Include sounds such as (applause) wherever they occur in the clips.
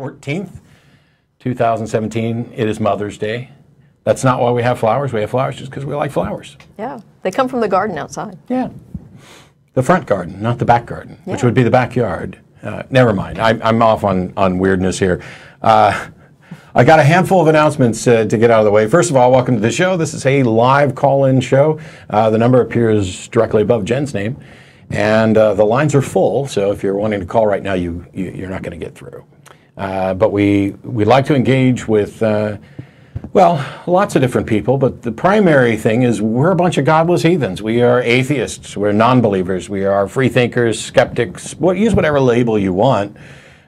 14th, 2017. It is Mother's Day. That's not why we have flowers. We have flowers just because we like flowers. Yeah, they come from the garden outside. Yeah. The front garden, not the back garden, which would be the backyard. Uh, never mind. I, I'm off on, on weirdness here. Uh, I got a handful of announcements uh, to get out of the way. First of all, welcome to the show. This is a live call in show. Uh, the number appears directly above Jen's name. And uh, the lines are full, so if you're wanting to call right now, you, you, you're not going to get through. Uh, but we, we'd like to engage with. Uh, well, lots of different people, but the primary thing is we're a bunch of godless heathens. We are atheists, we're non believers, we are free thinkers, skeptics, what, use whatever label you want.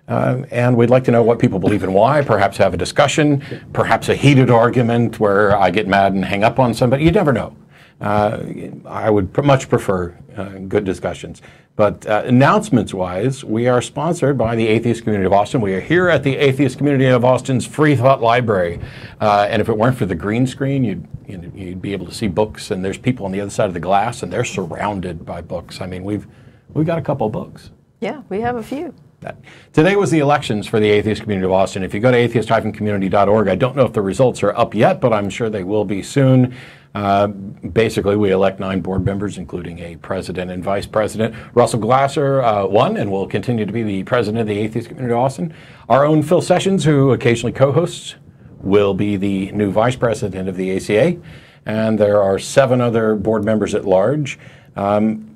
Um, and we'd like to know what people believe and why, perhaps have a discussion, perhaps a heated argument where I get mad and hang up on somebody. You never know. Uh, I would pr- much prefer uh, good discussions. But uh, announcements wise, we are sponsored by the Atheist Community of Austin. We are here at the Atheist Community of Austin's Free Thought Library. And if it weren't for the green screen, you'd, you'd, you'd be able to see books, and there's people on the other side of the glass, and they're surrounded by books. I mean, we've, we've got a couple books. Yeah, we have a few. That. Today was the elections for the Atheist Community of Austin. If you go to atheist-community.org, I don't know if the results are up yet, but I'm sure they will be soon. Uh, basically, we elect nine board members, including a president and vice president. Russell Glasser uh, won and will continue to be the president of the Atheist Community of Austin. Our own Phil Sessions, who occasionally co-hosts, will be the new vice president of the ACA. And there are seven other board members at large. Um,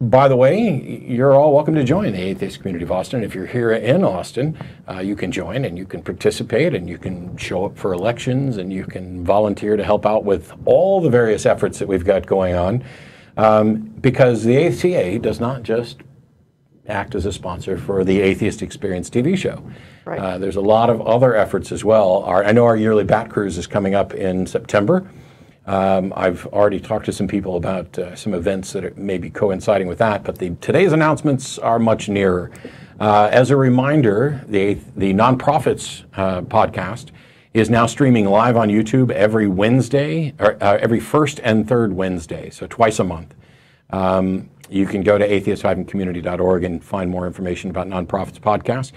by the way, you're all welcome to join the Atheist Community of Austin. If you're here in Austin, uh, you can join and you can participate and you can show up for elections and you can volunteer to help out with all the various efforts that we've got going on. Um, because the ACA does not just act as a sponsor for the Atheist Experience TV show. Right. Uh, there's a lot of other efforts as well. Our, I know our yearly Bat Cruise is coming up in September. Um, I've already talked to some people about uh, some events that are maybe coinciding with that, but the, today's announcements are much nearer. Uh, as a reminder, the, the Non-Prophets uh, podcast is now streaming live on YouTube every Wednesday, or uh, every first and third Wednesday, so twice a month. Um, you can go to atheist-community.org and find more information about Non-Prophets podcast.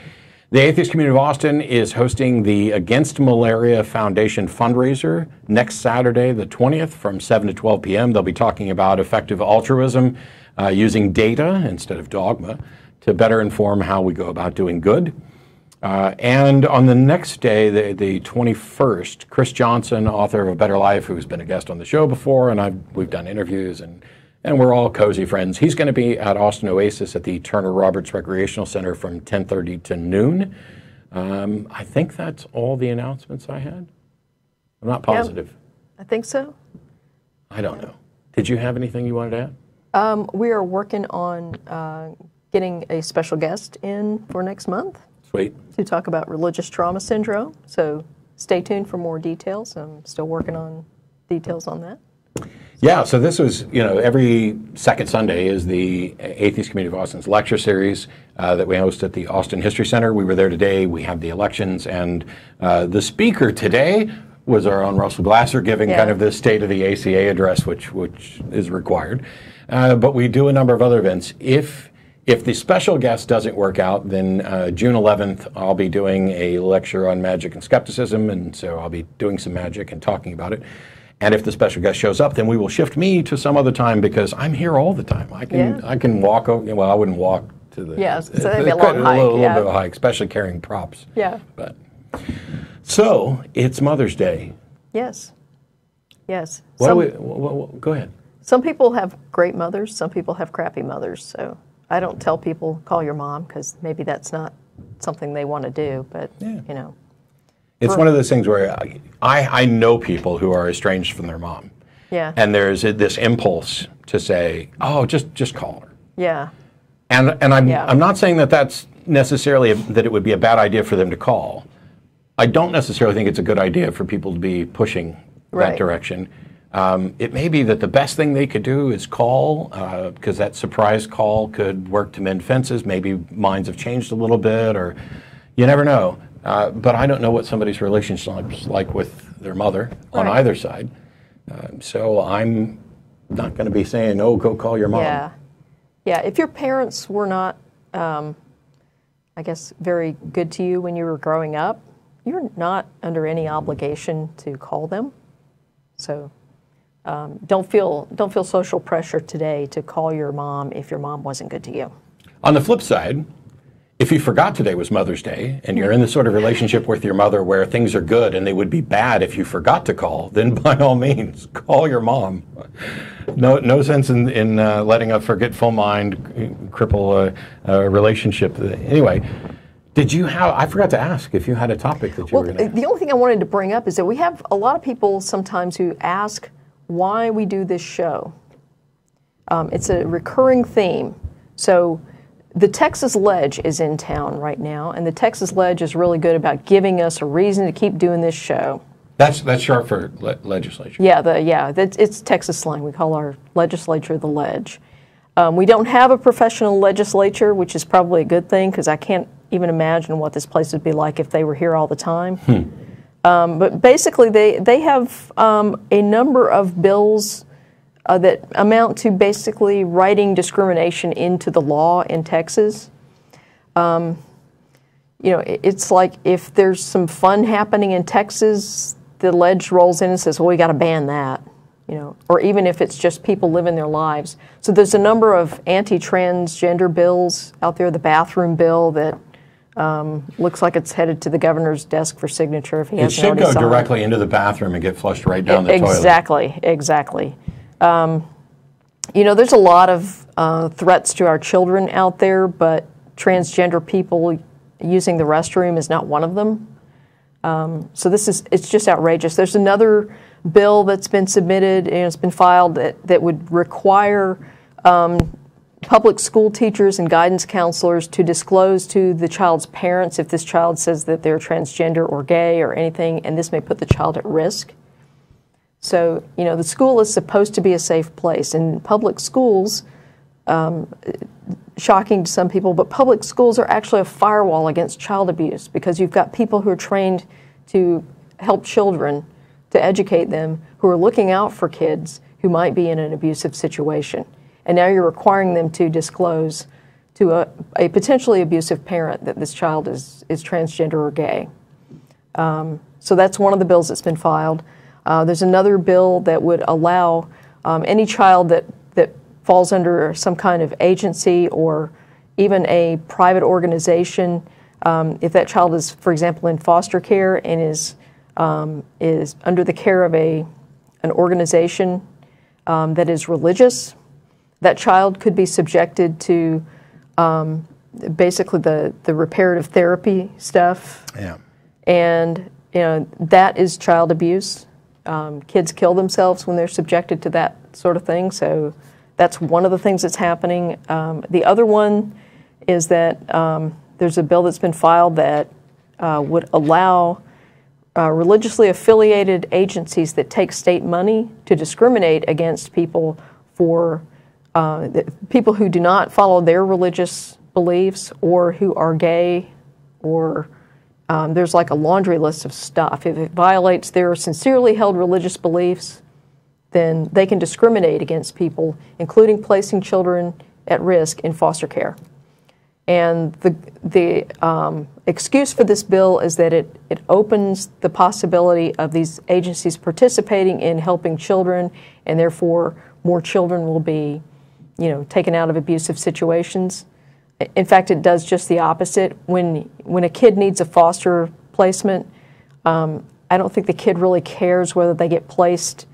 The Atheist Community of Austin is hosting the Against Malaria Foundation fundraiser next Saturday, the 20th, from 7 to 12 p.m. They'll be talking about effective altruism uh, using data instead of dogma to better inform how we go about doing good. Uh, and on the next day, the, the 21st, Chris Johnson, author of A Better Life, who's been a guest on the show before, and I've, we've done interviews and and we're all cozy friends. He's going to be at Austin Oasis at the Turner Roberts Recreational Center from 10:30 to noon. Um, I think that's all the announcements I had. I'm not positive. I think so. I don't know. Did you have anything you wanted to add? Um, we are working on uh, getting a special guest in for next month Sweet. to talk about religious trauma syndrome. So stay tuned for more details. I'm still working on details on that. Yeah, so this was, you know, every second Sunday is the Atheist Community of Austin's lecture series uh, that we host at the Austin History Center. We were there today. We have the elections, and uh, the speaker today was our own Russell Glasser giving Yeah. kind of the state of the ACA address, which which is required. Uh, but we do a number of other events. If if the special guest doesn't work out, then uh, June 11th, I'll be doing a lecture on magic and skepticism, and so I'll be doing some magic and talking about it. And if the special guest shows up, then we will shift me to some other time because I'm here all the time. I can Yeah. I can walk over. Well, I wouldn't walk to the. Yeah, so it's (laughs) be a long little, hike, little yeah. bit of a hike, especially carrying props. Yeah. But so it's Mother's Day. Yes. Yes. What Some, we? wha- wha- wha- go ahead. some people have great mothers. Some people have crappy mothers. So I don't tell people call your mom because maybe that's not something they want to do. But Yeah. you know, It's one of those things where I, I know people who are estranged from their mom, yeah, and there's this impulse to say, "Oh, just just call her." yeah, And and I'm Yeah. I'm not saying that that's necessarily a, that it would be a bad idea for them to call. I don't necessarily think it's a good idea for people to be pushing that direction. Um, it may be that the best thing they could do is call because that surprise call could work to mend fences. Maybe minds have changed a little bit, or you never know. Uh, but I don't know what somebody's relationship's like with their mother on Right. either side. Um, so I'm not going to be saying, "Oh, go call your mom." yeah, yeah. If your parents were not um, I guess, very good to you when you were growing up, you're not under any obligation to call them. So um, don't feel don't feel social pressure today to call your mom if your mom wasn't good to you. On the flip side, if you forgot today was Mother's Day and you're in the sort of relationship with your mother where things are good and they would be bad if you forgot to call, then (laughs) by all means, call your mom. No, no sense in, in uh, letting a forgetful mind cripple a, a, relationship. Anyway, did you have, I forgot to ask if you had a topic that you well, were going to The only thing I wanted to bring up is that we have a lot of people sometimes who ask why we do this show. Um, it's a recurring theme. So, the Texas Ledge is in town right now, and the Texas Ledge is really good about giving us a reason to keep doing this show. That's that's short for le- legislature. Yeah, the yeah, it's Texas slang. We call our legislature the Ledge. Um, we don't have a professional legislature, which is probably a good thing because I can't even imagine what this place would be like if they were here all the time. Hmm. Um, but basically, they they have um, a number of bills uh, that amount to basically writing discrimination into the law in Texas. Um, you know, it's like if there's some fun happening in Texas, the ledge rolls in and says, well, we got to ban that. You know, or even if it's just people living their lives. So there's a number of anti-transgender bills out there. The bathroom bill that um, looks like it's headed to the governor's desk for signature if he it hasn't already It should go directly into the bathroom and get flushed right down the exactly, toilet. Exactly, exactly. Um, you know, there's a lot of uh, threats to our children out there, but transgender people using the restroom is not one of them. Um, so this is it's just outrageous. There's another bill that's been submitted and it's been filed that, that would require um, public school teachers and guidance counselors to disclose to the child's parents if this child says that they're transgender or gay or anything, and this may put the child at risk. So, you know, the school is supposed to be a safe place. And public schools, um, shocking to some people, but public schools are actually a firewall against child abuse because you've got people who are trained to help children, to educate them, who are looking out for kids who might be in an abusive situation. And now you're requiring them to disclose to a, a potentially abusive parent that this child is, is transgender or gay. Um, so that's one of the bills that's been filed. Uh, there's another bill that would allow um, any child that, that falls under some kind of agency or even a private organization, um, if that child is, for example, in foster care and is, um, is under the care of a, an organization um, that is religious, that child could be subjected to um, basically the, the reparative therapy stuff. Yeah. And you know, that is child abuse. Um, kids kill themselves when they're subjected to that sort of thing. So that's one of the things that's happening. Um, the other one is that um, there's a bill that's been filed that uh, would allow uh, religiously affiliated agencies that take state money to discriminate against people for uh, people who do not follow their religious beliefs or who are gay or um, there's like a laundry list of stuff. If it violates their sincerely held religious beliefs, then they can discriminate against people, including placing children at risk in foster care. And the, the um, excuse for this bill is that it, it opens the possibility of these agencies participating in helping children, and therefore more children will be, you know, taken out of abusive situations. In fact, it does just the opposite. When when a kid needs a foster placement, um, I don't think the kid really cares whether they get placed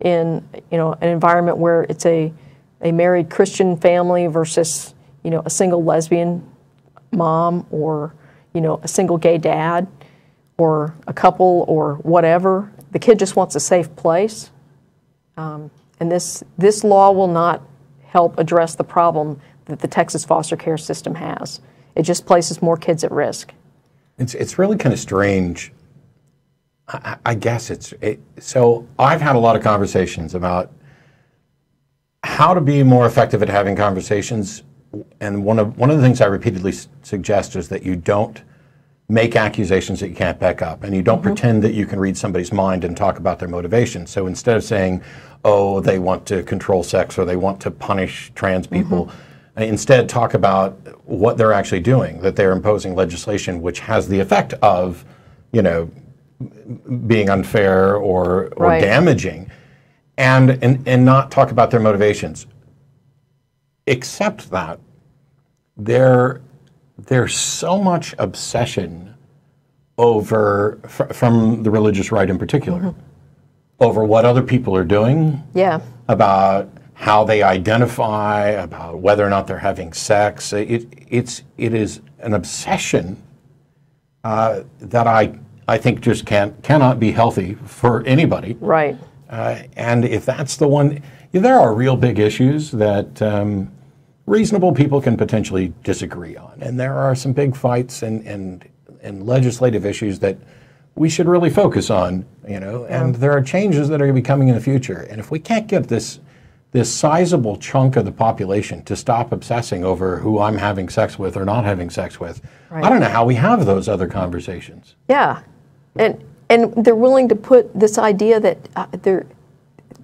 in you know an environment where it's a a married Christian family versus you know a single lesbian mom or you know a single gay dad or a couple or whatever. The kid just wants a safe place, um, and this this law will not help address the problem that the Texas foster care system has. It just places more kids at risk. It's, it's really kind of strange. I, I guess it's it, so. I've had a lot of conversations about how to be more effective at having conversations, and one of one of the things I repeatedly suggest is that you don't make accusations that you can't back up, and you don't mm-hmm. pretend that you can read somebody's mind and talk about their motivation. So instead of saying, "Oh, they want to control sex" or "They want to punish trans people," mm-hmm Uh, instead talk about what they're actually doing, that they're imposing legislation which has the effect of, you know, being unfair or, or Right. damaging, and, and, and not talk about their motivations. Except that there, there's so much obsession over, fr- from the religious right in particular, mm-hmm. over what other people are doing Yeah. about how they identify, about whether or not they're having sex. It, it's, it is an obsession uh, that I, I think just can't, cannot be healthy for anybody. Right. Uh, and if that's the one, there are real big issues that um, reasonable people can potentially disagree on. And there are some big fights and, and, and legislative issues that we should really focus on, you know, and there are changes that are going to be coming in the future. And if we can't get this, this sizable chunk of the population to stop obsessing over who I'm having sex with or not having sex with, I don't know how we have those other conversations. Yeah, and and they're willing to put this idea that uh, they're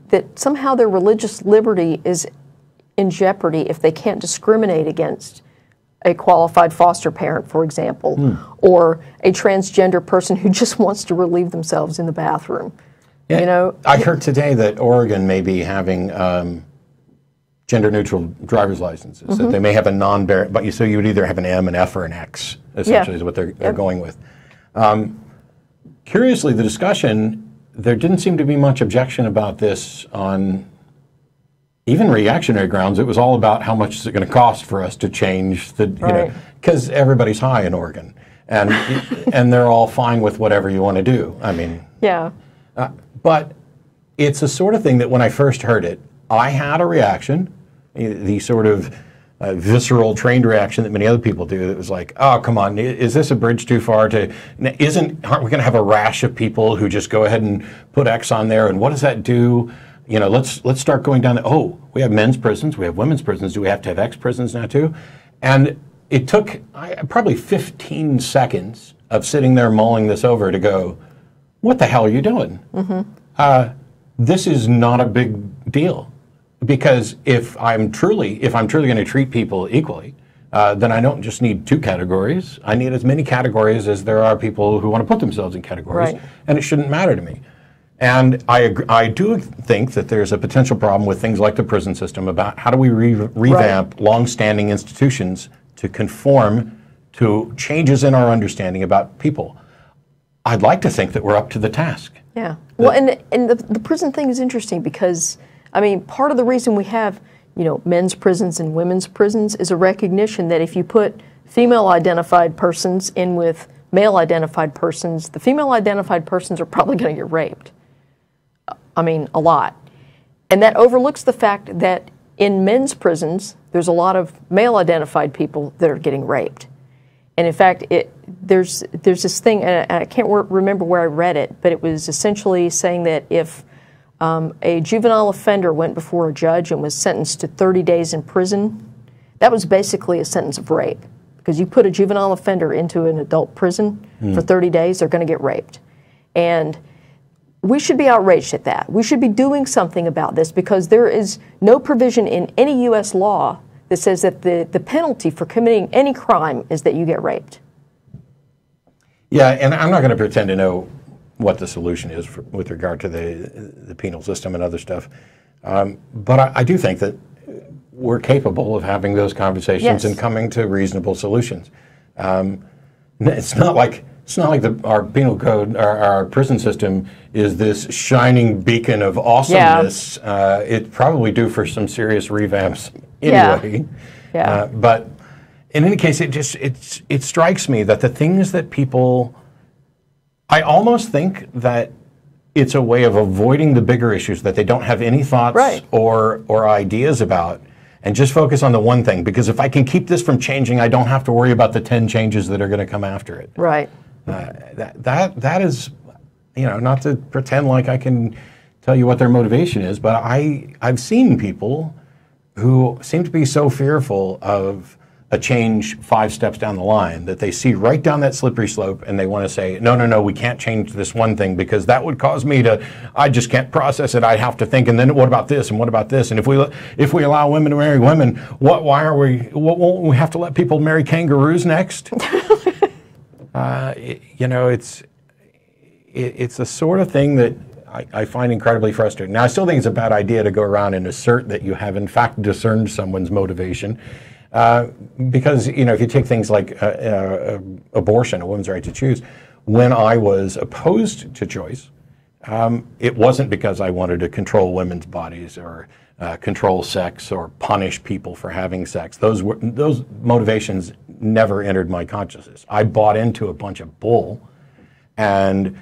that somehow their religious liberty is in jeopardy if they can't discriminate against a qualified foster parent, for example, or a transgender person who just (laughs) wants to relieve themselves in the bathroom. Yeah, You know, I heard today that Oregon may be having um, gender-neutral driver's licenses. Mm-hmm. That they may have a non-bar, but you so you would either have an M, an F, or an X. Essentially, Yeah. is what they're, they're going with. Um, curiously, the discussion there didn't seem to be much objection about this on even reactionary grounds. It was all about how much is it going to cost for us to change the you know Right. because everybody's high in Oregon. And, and they're all fine with whatever you want to do. I mean, yeah, uh, but it's the sort of thing that when I first heard it, I had a reaction, the sort of uh, visceral, trained reaction that many other people do. That was like, "Oh, come on, is this a bridge too far to? Isn't aren't we going to have a rash of people who just go ahead and put X on there? And what does that do? You know, let's let's start going down. The, oh, we have men's prisons, we have women's prisons. Do we have to have X prisons now too? And it took I, probably 15 seconds of sitting there mulling this over to go, what the hell are you doing? Uh, this is not a big deal because if I'm truly if I'm truly going to treat people equally, uh, then I don't just need two categories. I need as many categories as there are people who want to put themselves in categories, Right. and it shouldn't matter to me. And I I do think that there's a potential problem with things like the prison system about how do we re- revamp long-standing institutions to conform to changes in our understanding about people. I'd like to think that we're up to the task. yeah. Well, and and the, the prison thing is interesting because I mean, part of the reason we have you know men's prisons and women's prisons is a recognition that if you put female-identified persons in with male-identified persons, the female-identified persons are probably going to get raped. I mean, a lot. And that overlooks the fact that in men's prisons, there's a lot of male identified people that are getting raped. And in fact, it, there's, there's this thing, and I I can't remember where I read it, but it was essentially saying that if um, a juvenile offender went before a judge and was sentenced to 30 days in prison, that was basically a sentence of rape. Because you put a juvenile offender into an adult prison for 30 days, they're going to get raped. And we should be outraged at that. We should be doing something about this because there is no provision in any U.S. law that says that the, the penalty for committing any crime is that you get raped. Yeah, and I'm not going to pretend to know what the solution is for, with regard to the the penal system and other stuff, um, but I, I do think that we're capable of having those conversations Yes. and coming to reasonable solutions. Um, it's not like it's not like the, our penal code, our, our prison system is this shining beacon of awesomeness. Uh, it's probably due for some serious revamps Yeah. Anyway. Yeah. Uh, but in any case, it just it's it strikes me that the things that people, I almost think that it's a way of avoiding the bigger issues that they don't have any thoughts Right. or or ideas about, and just focus on the one thing. Because if I can keep this from changing, I don't have to worry about the ten changes that are going to come after it. Right. Uh, that that that is, you know, not to pretend like I can tell you what their motivation is, but I I've seen people who seem to be so fearful of a change five steps down the line that they see right down that slippery slope and they want to say, no, no, no, we can't change this one thing because that would cause me to, I just can't process it. I have to think, and then what about this and what about this? And if we if we allow women to marry women, what? Why are we? What, won't we have to let people marry kangaroos next? (laughs) uh, it, you know, it's it, it's the sort of thing that I, I, find incredibly frustrating. Now, I still think it's a bad idea to go around and assert that you have in fact discerned someone's motivation uh, because you know, if you take things like uh, uh, abortion, a woman's right to choose, when I was opposed to choice, um, it wasn't because I wanted to control women's bodies or uh, control sex or punish people for having sex. Those were those motivations never entered my consciousness. I bought into a bunch of bull, and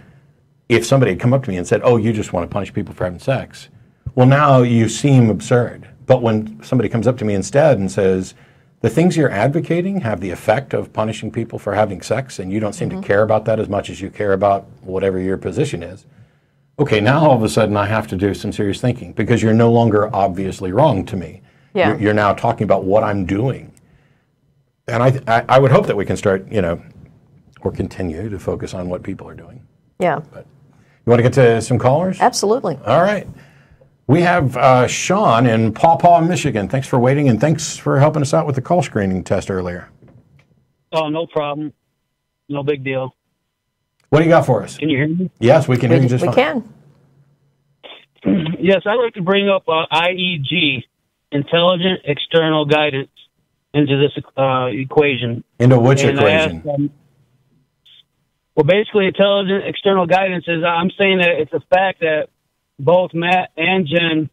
if somebody had come up to me and said, "Oh, you just want to punish people for having sex," well, now you seem absurd. But when somebody comes up to me instead and says, the things you're advocating have the effect of punishing people for having sex, and you don't seem mm-hmm. to care about that as much as you care about whatever your position is. Okay, now all of a sudden I have to do some serious thinking because you're no longer obviously wrong to me. Yeah. You're, you're now talking about what I'm doing. And I, I, I, would hope that we can start, you know, or continue to focus on what people are doing. Yeah. But you want to get to some callers? Absolutely. All right. We have uh, Shaun in Paw Paw, Michigan. Thanks for waiting and thanks for helping us out with the call screening test earlier. Oh, no problem. No big deal. What do you got for us? Can you hear me? Yes, we can we, hear you just we fine. can. (clears throat) yes, I'd like to bring up uh, IEG, Intelligent External Guidance, into this uh, equation. Into which and equation? Asked, well, basically, intelligent external guidance is I'm saying that it's a fact that both Matt and Jen,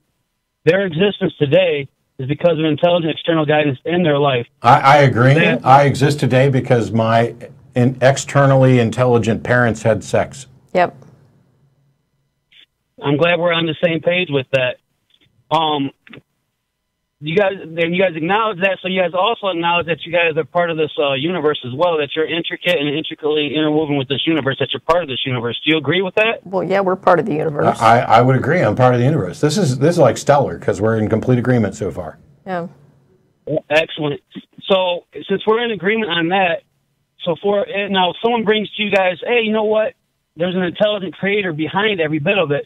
their existence today is because of intelligent external guidance in their life. I, I agree. They, I exist today because my in externally intelligent parents had sex. Yep. I'm glad we're on the same page with that. Um, you guys you guys acknowledge that so you guys also acknowledge that you guys are part of this uh, universe as well that you're intricate and intricately interwoven with this universe that you're part of this universe. Do you agree with that? Well yeah we're part of the universe. I, I would agree. I'm part of the universe. This is this is like stellar because we're in complete agreement so far. Yeah. Excellent. So since we're in agreement on that so for eh, now if someone brings to you guys hey you know what? There's an intelligent creator behind every bit of it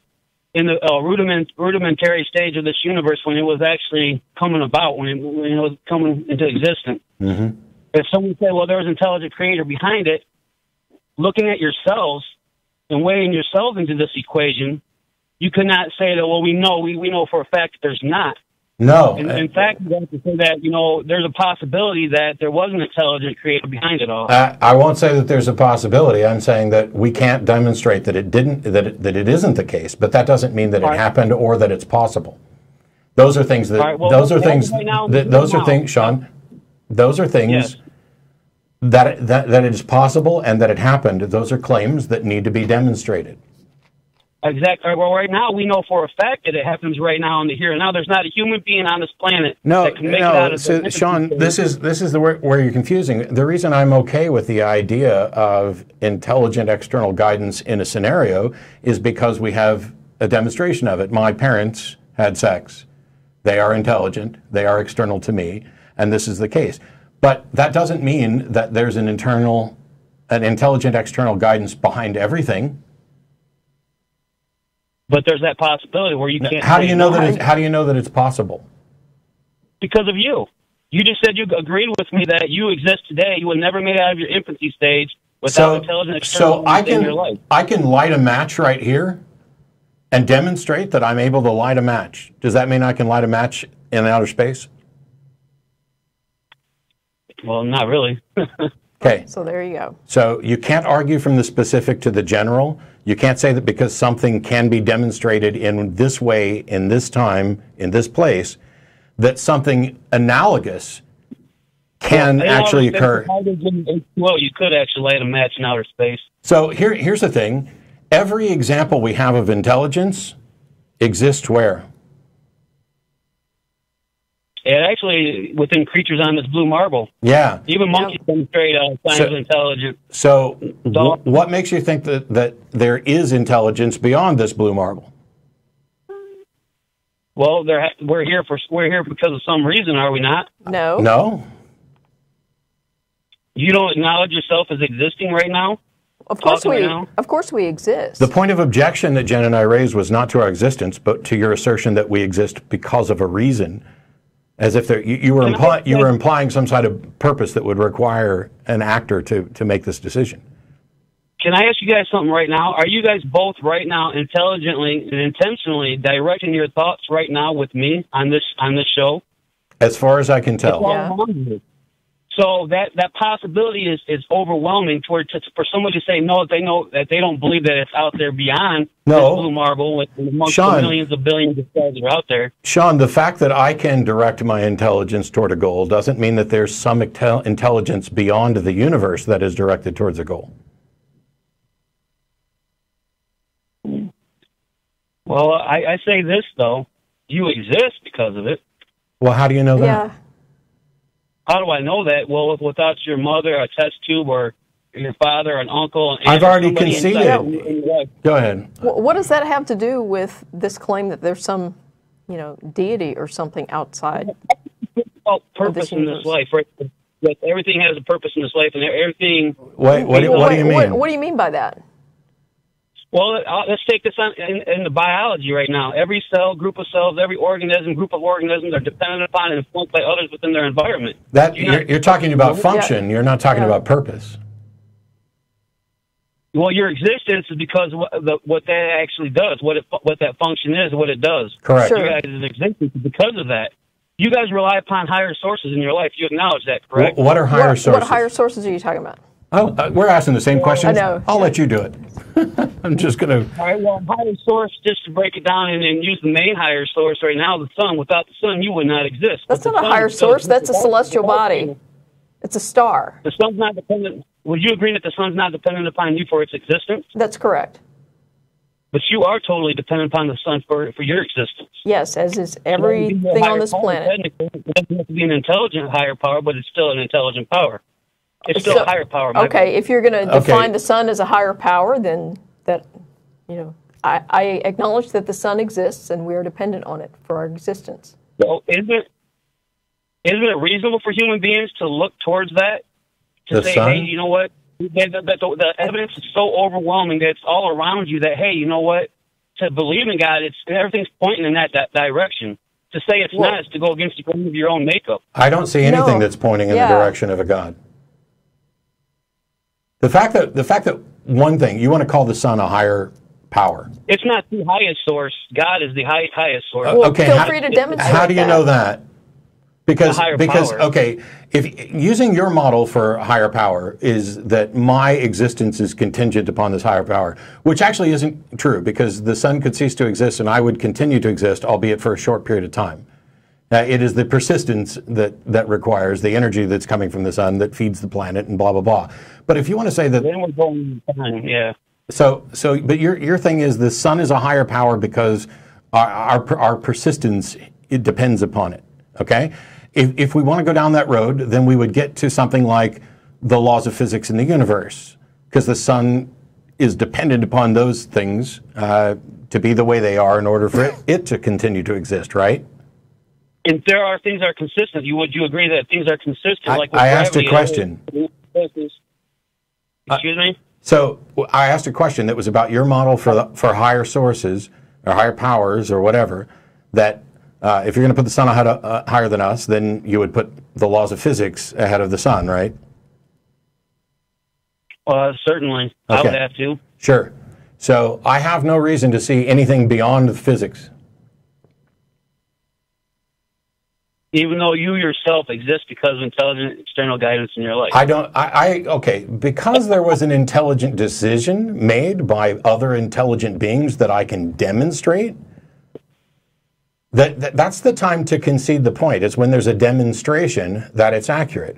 in the uh, rudiment, rudimentary stage of this universe when it was actually coming about, when it, when it was coming into existence. Mm-hmm. If someone said, well, there was an intelligent creator behind it, looking at yourselves and weighing yourselves into this equation, you could not say that, well, we know, we, we know for a fact that there's not. No. In, in fact, you have to say that you know there's a possibility that there was an intelligent creator behind it all. Uh, I won't say that there's a possibility. I'm saying that we can't demonstrate that it didn't, that it, that it isn't the case. But that doesn't mean that it happened or that it's possible. Those are things that. Right, well, those are things. Right now, that, those are things, Shaun. Those are things. Yes. That, that, that it is possible and that it happened, those are claims that need to be demonstrated. Exactly. Uh, well, right now we know for a fact that it happens right now in the here and now. There's not a human being on this planet no, that can make no, it out of so, Shaun, this is this is the where, where you're confusing. The reason I'm okay with the idea of intelligent external guidance in a scenario is because we have a demonstration of it. My parents had sex. They are intelligent. They are external to me, and this is the case. But that doesn't mean that there's an internal, an intelligent external guidance behind everything but there's that possibility where you can't. How do you know no. that? It's, how do you know that it's possible? Because of you. You just said you agreed with me that you exist today. You were never made out of your infancy stage without so, intelligent external so I can, in your life. I can light a match right here and demonstrate that I'm able to light a match. Does that mean I can light a match in outer space? Well, not really. (laughs) okay. So there you go. So you can't argue from the specific to the general. You can't say that because something can be demonstrated in this way, in this time, in this place, that something analogous can well, actually occur. Well, you could actually light a match in outer space. So here, here's the thing. Every example we have of intelligence exists where? It actually within creatures on this blue marble. Yeah. Even monkeys yeah. demonstrate uh, signs so, of intelligence. So, so what makes you think that, that there is intelligence beyond this blue marble? Well, we're here for we're here because of some reason, are we not? No. No. You don't acknowledge yourself as existing right now. Of course we, now? of course we exist. The point of objection that Jen and I raised was not to our existence, but to your assertion that we exist because of a reason, as if there, you, you were you were implying some sort of purpose that would require an actor to, to make this decision. Can I ask you guys something right now? Are you guys both right now intelligently and intentionally directing your thoughts right now with me on this on this show? As far as I can tell. Yeah. So that that possibility is is overwhelming toward to, for someone to say no, they know that they don't believe that it's out there beyond No. this blue marble with Shaun. the millions of billions of stars that are out there. Shaun, the fact that I can direct my intelligence toward a goal doesn't mean that there's some intel- intelligence beyond the universe that is directed towards a goal. Well, I, I say this though, you exist because of it. Well, how do you know that? yeah. How do I know that? Well, without your mother, a test tube, or your father, an uncle, an I've already conceded. inside you in your life. Go ahead. What does that have to do with this claim that there's some, you know, deity or something outside? Well, purpose this in this life, right? That everything has a purpose in this life, and everything. Wait, what, do- what do you mean? What, what do you mean by that? Well, uh, let's take this on in, in the biology right now. Every cell, group of cells, every organism, group of organisms are dependent upon and influenced by others within their environment. that You're you're, not- you're talking about function. You're not talking Yeah. about purpose. Well, your existence is because of what, the, what that actually does, what it, what that function is, what it does. Correct. Sure. Your guys' existence is because of that. You guys rely upon higher sources in your life. You acknowledge that, Wh- correct? What are higher what, sources? what higher sources are you talking about? Oh, uh, we're asking the same questions. I know. I'll let you do it. (laughs) I'm just going to. All right. Well, higher source, just to break it down and, and use the main higher source right now, the sun. Without the sun, you would not exist. That's But not a higher source. That's a celestial body. It's a star. The sun's not dependent. Would you agree that the sun's not dependent upon you for its existence? That's correct. But you are totally dependent upon the sun for, for your existence. Yes, as is everything be a higher on this power, planet. It doesn't have to be an intelligent higher power, but it's still an intelligent power. It's still So- a higher power. my Okay, if you're going to Okay. define the sun as a higher power, then that, you know, I, I acknowledge that the sun exists and we are dependent on it for our existence. So isn't it, isn't it reasonable for human beings to look towards that? To The say, sun? hey, you know what? That, that, that the, the evidence is so overwhelming that it's all around you that, hey, you know what? To believe in God, it's everything's pointing in that, that direction. To say it's Well- not is to go against the grain of your own makeup. I don't see anything No. that's pointing in Yeah. the direction of a God. The fact that the fact that one thing you want to call the sun a higher power. It's not the highest source. God is the high, highest source. Uh, well, okay, feel how, free to demonstrate how do you that. know that? Because because power. okay, if using your model for higher power is that my existence is contingent upon this higher power, which actually isn't true because the sun could cease to exist and I would continue to exist, albeit for a short period of time. Uh, it is the persistence that that requires the energy that's coming from the sun that feeds the planet and blah blah blah. But if you want to say that Then we're going time. Yeah. so, so, but your your thing is the sun is a higher power because our our, our persistence it depends upon it. Okay, if if we want to go down that road, then we would get to something like the laws of physics in the universe, because the sun is dependent upon those things uh, to be the way they are in order for it, it to continue to exist. Right? If there are things that are consistent, you would you agree that things are consistent? I- like I asked a question. Excuse me. So I asked a question that was about your model for the, for higher sources or higher powers or whatever. That uh, if you're going to put the sun ahead of, uh, higher than us, then you would put the laws of physics ahead of the sun, right? Uh, certainly, I would have to. Sure. So I have no reason to see anything beyond physics. Even though you yourself exist because of intelligent external guidance in your life. I don't. I, I okay because there was an intelligent decision made by other intelligent beings that I can demonstrate. That, that that's the time to concede the point. It's when there's a demonstration that it's accurate.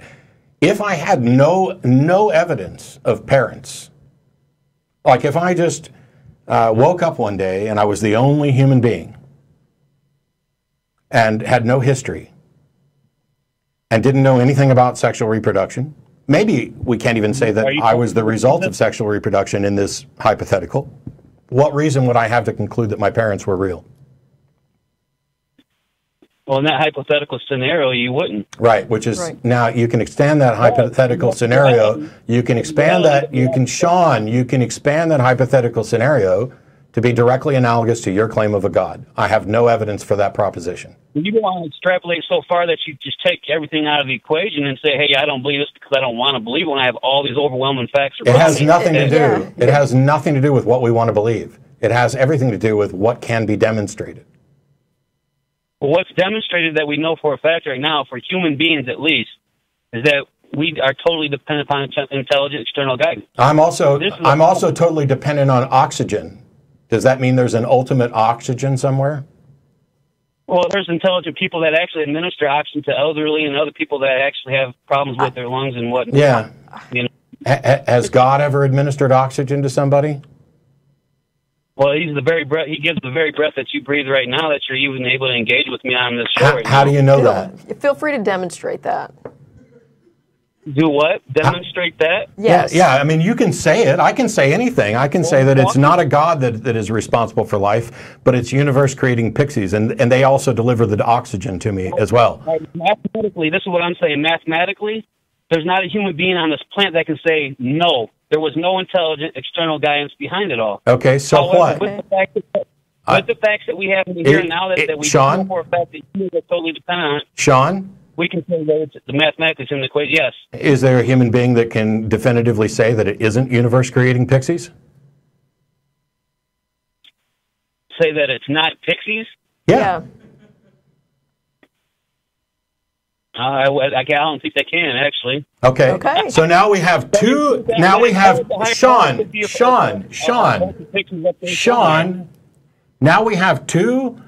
If I had no no evidence of parents, like if I just uh, woke up one day and I was the only human being and had no history and didn't know anything about sexual reproduction. Maybe we can't even say that I was the result of sexual reproduction in this hypothetical. What reason would I have to conclude that my parents were real? Well, in that hypothetical scenario, you wouldn't. Right, which is Right. now you can extend that hypothetical scenario. You can expand that. You can, Shaun, you can expand that hypothetical scenario to be directly analogous to your claim of a God. I have no evidence for that proposition. You don't want to extrapolate so far that you just take everything out of the equation and say, "Hey, I don't believe this because I don't want to believe it when I have all these overwhelming facts." It has nothing to do. Yeah. It has nothing to do with what we want to believe. It has everything to do with what can be demonstrated. Well, what's demonstrated that we know for a fact right now, for human beings at least, is that we are totally dependent upon inte- intelligent external guidance. I'm also This is a- I'm also totally dependent on oxygen. Does that mean there's an ultimate oxygen somewhere? Well, there's intelligent people that actually administer oxygen to elderly and other people that actually have problems with their lungs and whatnot. Yeah. You know, Ha- ha- has God ever administered oxygen to somebody? well, he's the very breath. He gives the very breath that you breathe right now. That you're even able to engage with me on this show. How, right how now. do you know that? Feel, feel free to demonstrate that. Do what? Demonstrate that? Yes. Yeah, yeah. I mean, you can say it. I can say anything. I can say that it's not a God that, that is responsible for life, but it's universe creating pixies, and, and they also deliver the oxygen to me as well. Like, mathematically, this is what I'm saying. Mathematically, there's not a human being on this planet that can say no. There was no intelligent external guidance behind it all. Okay, so However, what? With, the fact that, I- the facts that we have in here It- now, that, it- that we Shaun? know for a fact that humans are totally dependent on it, Shaun, we can say that it's the mathematically it's in the equation. Yes. is there a human being that can definitively say that it isn't universe creating pixies? Say that it's not pixies. Yeah. Uh, I, I, I don't think they can actually. Okay. Okay. So now we have two. Now we have Shaun, Shaun, Shaun, Shaun. Now we have two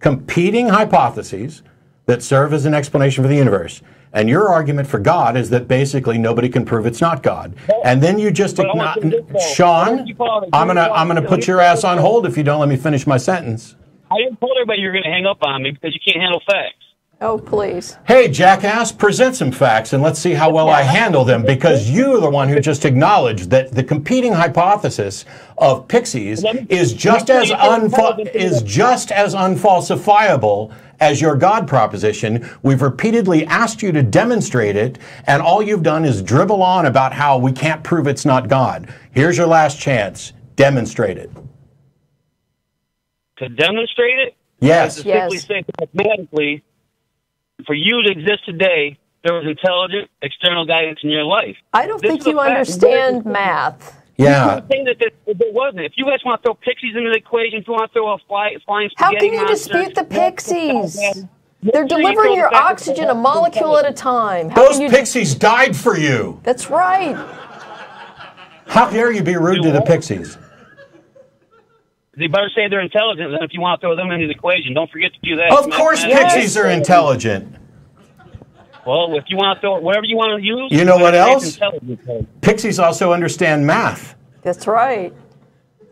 competing hypotheses that serve as an explanation for the universe. And your argument for God is that basically nobody can prove it's not God. And then you just But I want igno- to do this, though. Shaun, What do you call it? I'm gonna I'm gonna put your ass on hold if you don't let me finish my sentence. I didn't tell everybody you're going to hang up on me because you can't handle facts. Oh, please. Hey, jackass, present some facts and let's see how well I handle them because you're the one who just acknowledged that the competing hypothesis of pixies me- is just as me unfa- is just as unfalsifiable as your God proposition. We've repeatedly asked you to demonstrate it, and all you've done is dribble on about how we can't prove it's not God. Here's your last chance. Demonstrate it. To demonstrate it, Yes. to Yes. simply say mathematically, for you to exist today, there was intelligent external guidance in your life. I don't This think you fact. understand math. Yeah. I'm saying that there, there wasn't. If you guys want to throw pixies into the equation, if you want to throw a fly, flying How can you monster, dispute the pixies? They're delivering your the fact that oxygen a molecule at a time. How Those can you? pixies died for you. That's right. How dare you be rude to the pixies? They better say they're intelligent. Then, if you want to throw them into the equation, don't forget to do that. Of course, pixies are intelligent. Well, if you want to throw whatever you want to use, You know what else? Pixies also understand math. That's right.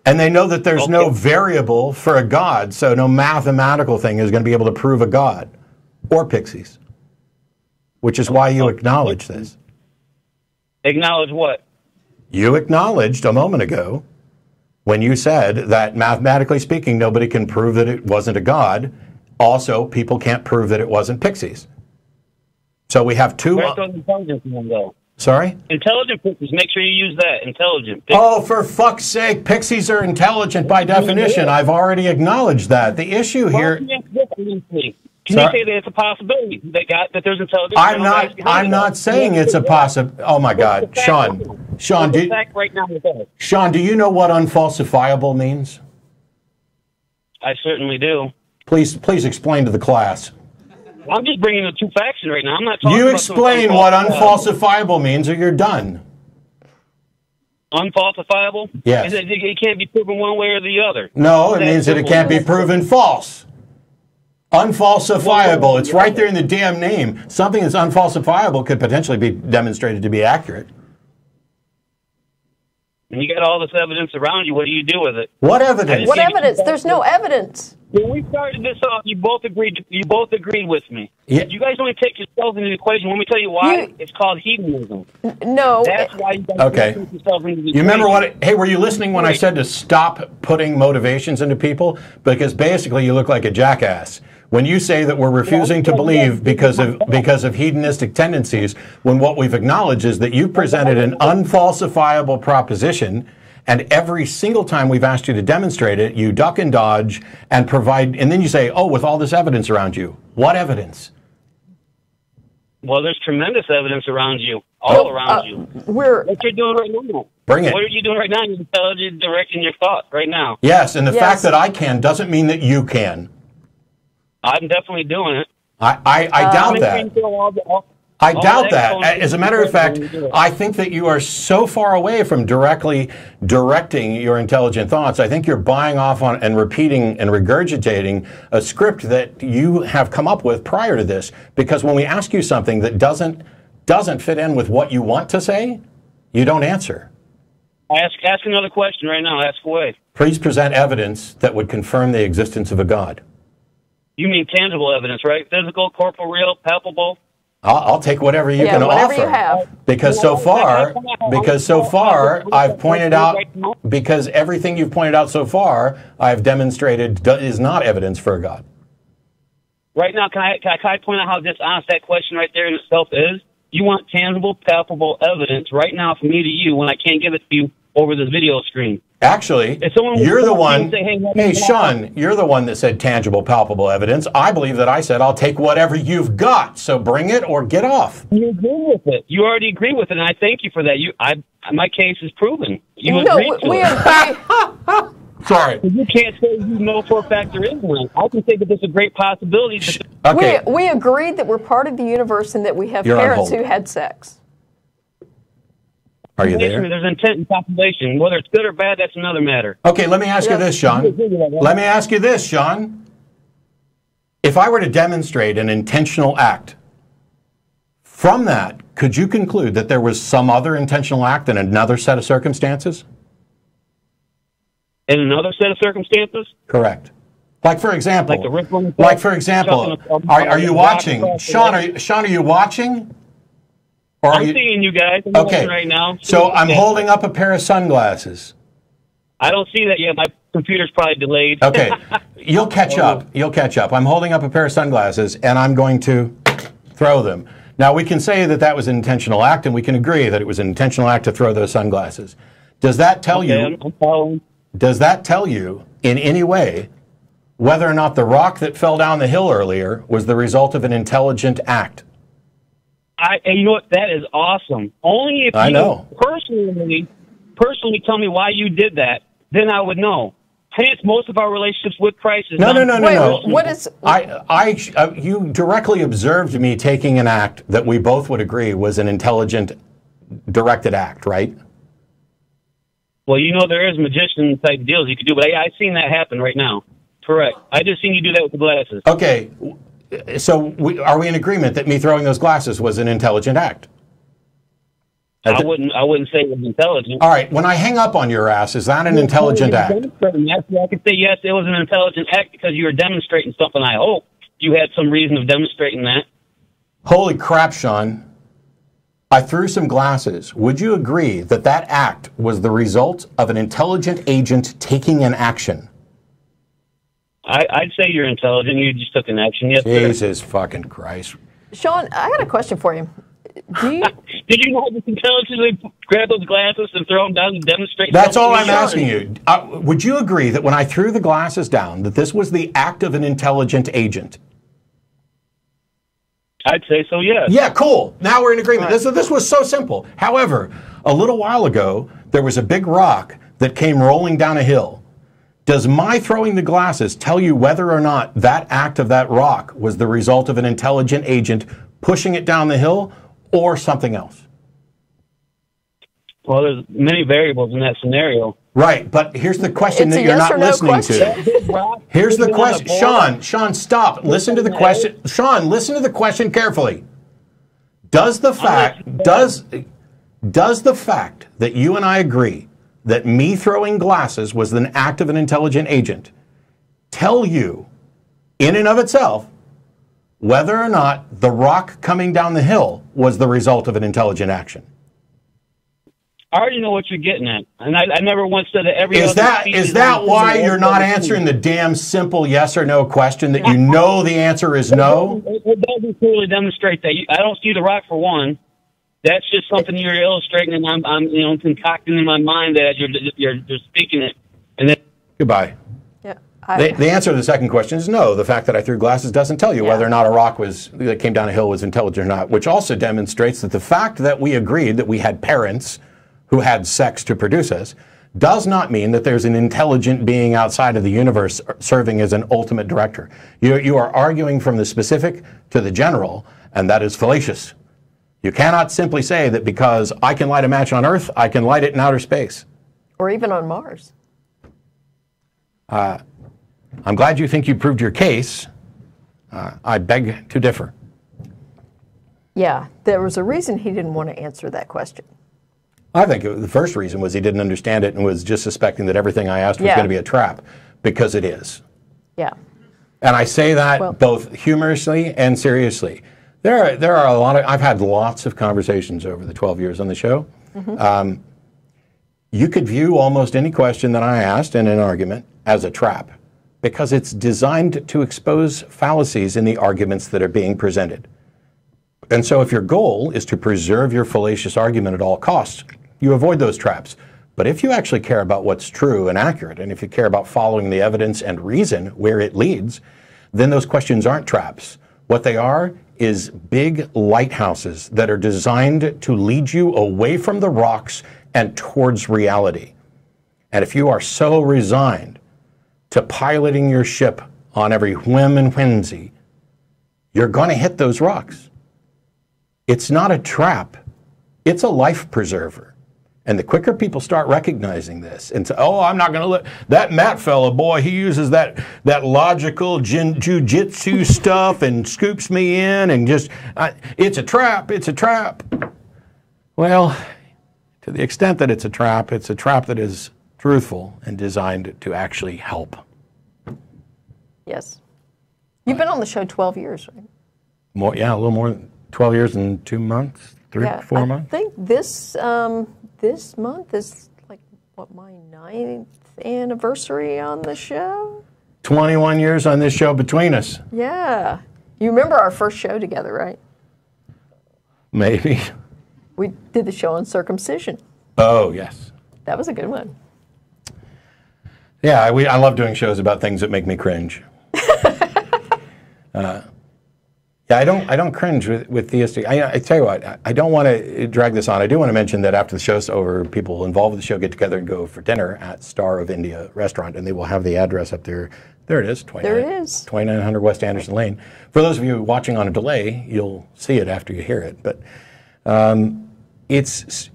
And they know that there's no variable for a God, so no mathematical thing is going to be able to prove a God or pixies, which is why you acknowledge this. Acknowledge what? You acknowledged a moment ago when you said that mathematically speaking, nobody can prove that it wasn't a God. Also, people can't prove that it wasn't pixies. So we have two. Where's those intelligent ones go? Sorry? Intelligent pixies. Make sure you use that. Intelligent. Oh, for fuck's sake, pixies are intelligent by definition. I've already acknowledged that. The issue here. Can you say that it's a possibility that got that there's intelligence? I'm not. I'm not saying it's a possible. Oh my God, Shaun. Shaun, do, right now. Shaun, do you know what unfalsifiable means? I certainly do. Please, please explain to the class. I'm just bringing the two facts in right now. I'm not talking You explain what unfalsifiable. means, or you're done. Unfalsifiable? Yes. It, it, it can't be proven one way or the other. No, it means that it can't be proven false. Unfalsifiable. It's right there in the damn name. Something that's unfalsifiable could potentially be demonstrated to be accurate. And you got all this evidence around you. What do you do with it? What evidence? What evidence? There's no evidence. When we started this off, you both agreed. You both agreed with me. Yeah. You guys only take yourselves into the equation. Let me tell you why. You- it's called hedonism. No. That's why you guys Okay. take yourselves into the You remember equation. what? Hey, were you listening when I said to stop putting motivations into people? Because basically, you look like a jackass when you say that we're refusing to believe because of because of hedonistic tendencies, when what we've acknowledged is that you presented an unfalsifiable proposition, and every single time we've asked you to demonstrate it, you duck and dodge and provide, and then you say, "Oh, with all this evidence around you, what evidence?" Well, there's tremendous evidence around you, all around uh, you. We're What you're doing right now. Bring it. What are you doing right now? You're directing your thought right now. Yes, and the Yes. fact that I can doesn't mean that you can. I'm definitely doing it. I, I, I uh, doubt Make that. sure you feel all the- all- I all doubt that. As a matter of fact, when you do it. I think that you are so far away from directly directing your intelligent thoughts. I think you're buying off on and repeating and regurgitating a script that you have come up with prior to this. Because when we ask you something that doesn't doesn't fit in with what you want to say, you don't answer. Ask ask another question right now. Ask away. Please present evidence that would confirm the existence of a God. You mean tangible evidence, right? Physical, corporeal, palpable. I'll, I'll take whatever you Yeah, can whatever offer. you have. Because so far, because so far, I've pointed out, because everything you've pointed out so far, I've demonstrated is not evidence for a God. Right now, can I, can I, can I point out how dishonest that question right there in itself is? You want tangible, palpable evidence right now from me to you when I can't give it to you over this video screen. Actually, If someone you're the come up to you one. say, "Hey, Hey, Shaun, you're the one that said tangible, palpable evidence. I believe that I said I'll take whatever you've got. So bring it or get off. You agree with it. You already agree with it, and I thank you for that. You, I, my case is proven. You no, agreed to we it. agree. (laughs) Sorry. You can't say you know for a fact there is one. I can say that there's a great possibility. That Okay. We, we agreed that we're part of the universe and that we have You're parents who had sex. Are you there? There's intent in population. Whether it's good or bad, that's another matter. Okay, let me ask you this, Shaun. Let me ask you this, Shaun. If I were to demonstrate an intentional act, from that, could you conclude that there was some other intentional act in another set of circumstances? In another set of circumstances, Correct. Like for example, Like the rippling like for example, are, are you watching? Shaun, are you, Shaun, are you watching? Or I'm you, seeing you guys. I'm okay. right now. So I'm holding up a pair of sunglasses. I don't see that yet. My computer's probably delayed. Okay, (laughs) you'll catch up. You'll catch up. I'm holding up a pair of sunglasses and I'm going to throw them. Now, we can say that that was an intentional act and we can agree that it was an intentional act to throw those sunglasses. Does that tell Okay, you, I'm, I'm following. does that tell you in any way whether or not the rock that fell down the hill earlier was the result of an intelligent act? I, and you know what? That is awesome. Only if I you know. personally, personally tell me why you did that, then I would know. Hence, most of our relationships with Christ is No, no, not- no, no, Wait, no. what is- I, I, uh, you directly observed me taking an act that we both would agree was an intelligent, directed act, right? Well, you know there is magician type deals you could do, but I, I've seen that happen right now. Correct. I just seen you do that with the glasses. Okay, w- so we, are we in agreement that me throwing those glasses was an intelligent act? I wouldn't. I wouldn't say it was intelligent. All right, when I hang up on your ass, is that an intelligent act? I could say yes, it was an intelligent act because you were demonstrating something. I hope you had some reason of demonstrating that. Holy crap, Shaun. I threw some glasses. Would you agree that that act was the result of an intelligent agent taking an action? I, I'd say you're intelligent. You just took an action. Yes, sir. Jesus fucking Christ. Shaun, I got a question for you. Do you, (laughs) Did you not just intelligently grab those glasses and throw them down and demonstrate? That's all I'm something? asking you. Uh, would you agree that when I threw the glasses down, that this was the act of an intelligent agent? I'd say so. Yes. Yeah, cool. Now we're in agreement. This, this was so simple. However, a little while ago, there was a big rock that came rolling down a hill. Does my throwing the glasses tell you whether or not that act of that rock was the result of an intelligent agent pushing it down the hill or something else? Well, there's many variables in that scenario. Right, but here's the question It's that you're yes not or no listening to. question. Here's the Sitting on a question. Shaun, Shaun, stop. Listen to the question. Shaun, listen to the question carefully. Does the fact does does the fact that you and I agree that me throwing glasses was an act of an intelligent agent tell you in and of itself whether or not the rock coming down the hill was the result of an intelligent action? I already know what you're getting at, and I, I never once said that every. Is that that why you're not answering the damn simple yes or no question that you (laughs) know the answer is no? It, it doesn't clearly demonstrate that. You, I don't see the rock for one. That's just something you're illustrating, and I'm, I'm you know concocting in my mind that you're you're, you're speaking it, and then Goodbye. Yeah. I, The, the answer to the second question is no. The fact that I threw glasses doesn't tell you Yeah. whether or not a rock was that came down a hill was intelligent or not, which also demonstrates that the fact that we agreed that we had parents who had sex to produce us does not mean that there's an intelligent being outside of the universe serving as an ultimate director. You, you are arguing from the specific to the general, and that is fallacious. You cannot simply say that because I can light a match on Earth, I can light it in outer space. or even on Mars. I'm glad you think you proved your case. Uh, I beg to differ. Yeah, there was a reason he didn't want to answer that question. I think it- the first reason was he didn't understand it and was just suspecting that everything I asked was Yeah. going to be a trap, because it is. Yeah. And I say that Well- both humorously and seriously. There are, there are a lot of, I've had lots of conversations over the 12 years on the show. Um, you could view almost any question that I asked in an argument as a trap because it's designed to expose fallacies in the arguments that are being presented. And so, if your goal is to preserve your fallacious argument at all costs, you avoid those traps. But if you actually care about what's true and accurate, and if you care about following the evidence and reason where it leads, then those questions aren't traps. What they are is big lighthouses that are designed to lead you away from the rocks and towards reality. And if you are so resigned to piloting your ship on every whim and whimsy, you're going to hit those rocks. It's not a trap, it's a life preserver. And the quicker people start recognizing this and say, oh, I'm not going to let that Matt fella, boy, he uses that, that logical jin, jujitsu stuff and scoops me in and just, I, it's a trap, it's a trap. Well, to the extent that it's a trap, it's a trap that is truthful and designed to actually help. Yes. You've been on the show 12 years, right? More, yeah, a little more than 12 years and two months, three, Yeah. four I months. think this um, this month is like what my ninth anniversary on the show. 21 years on this show between us, Yeah. You remember our first show together, right? maybe. We did the show on circumcision. Oh, yes. That was a good one. Yeah, I, we, I love doing shows about things that make me cringe. (laughs) uh, yeah, I don't. I don't cringe with, with theistic. I, I tell you what, I, I don't want to drag this on. I do want to mention that after the show's over, people involved with the show get together and go for dinner at Star of India restaurant, and they will have the address up there. There it is. 29, There it is. 2900 West Anderson Lane. For those of you watching on a delay, you'll see it after you hear it. But um, it's,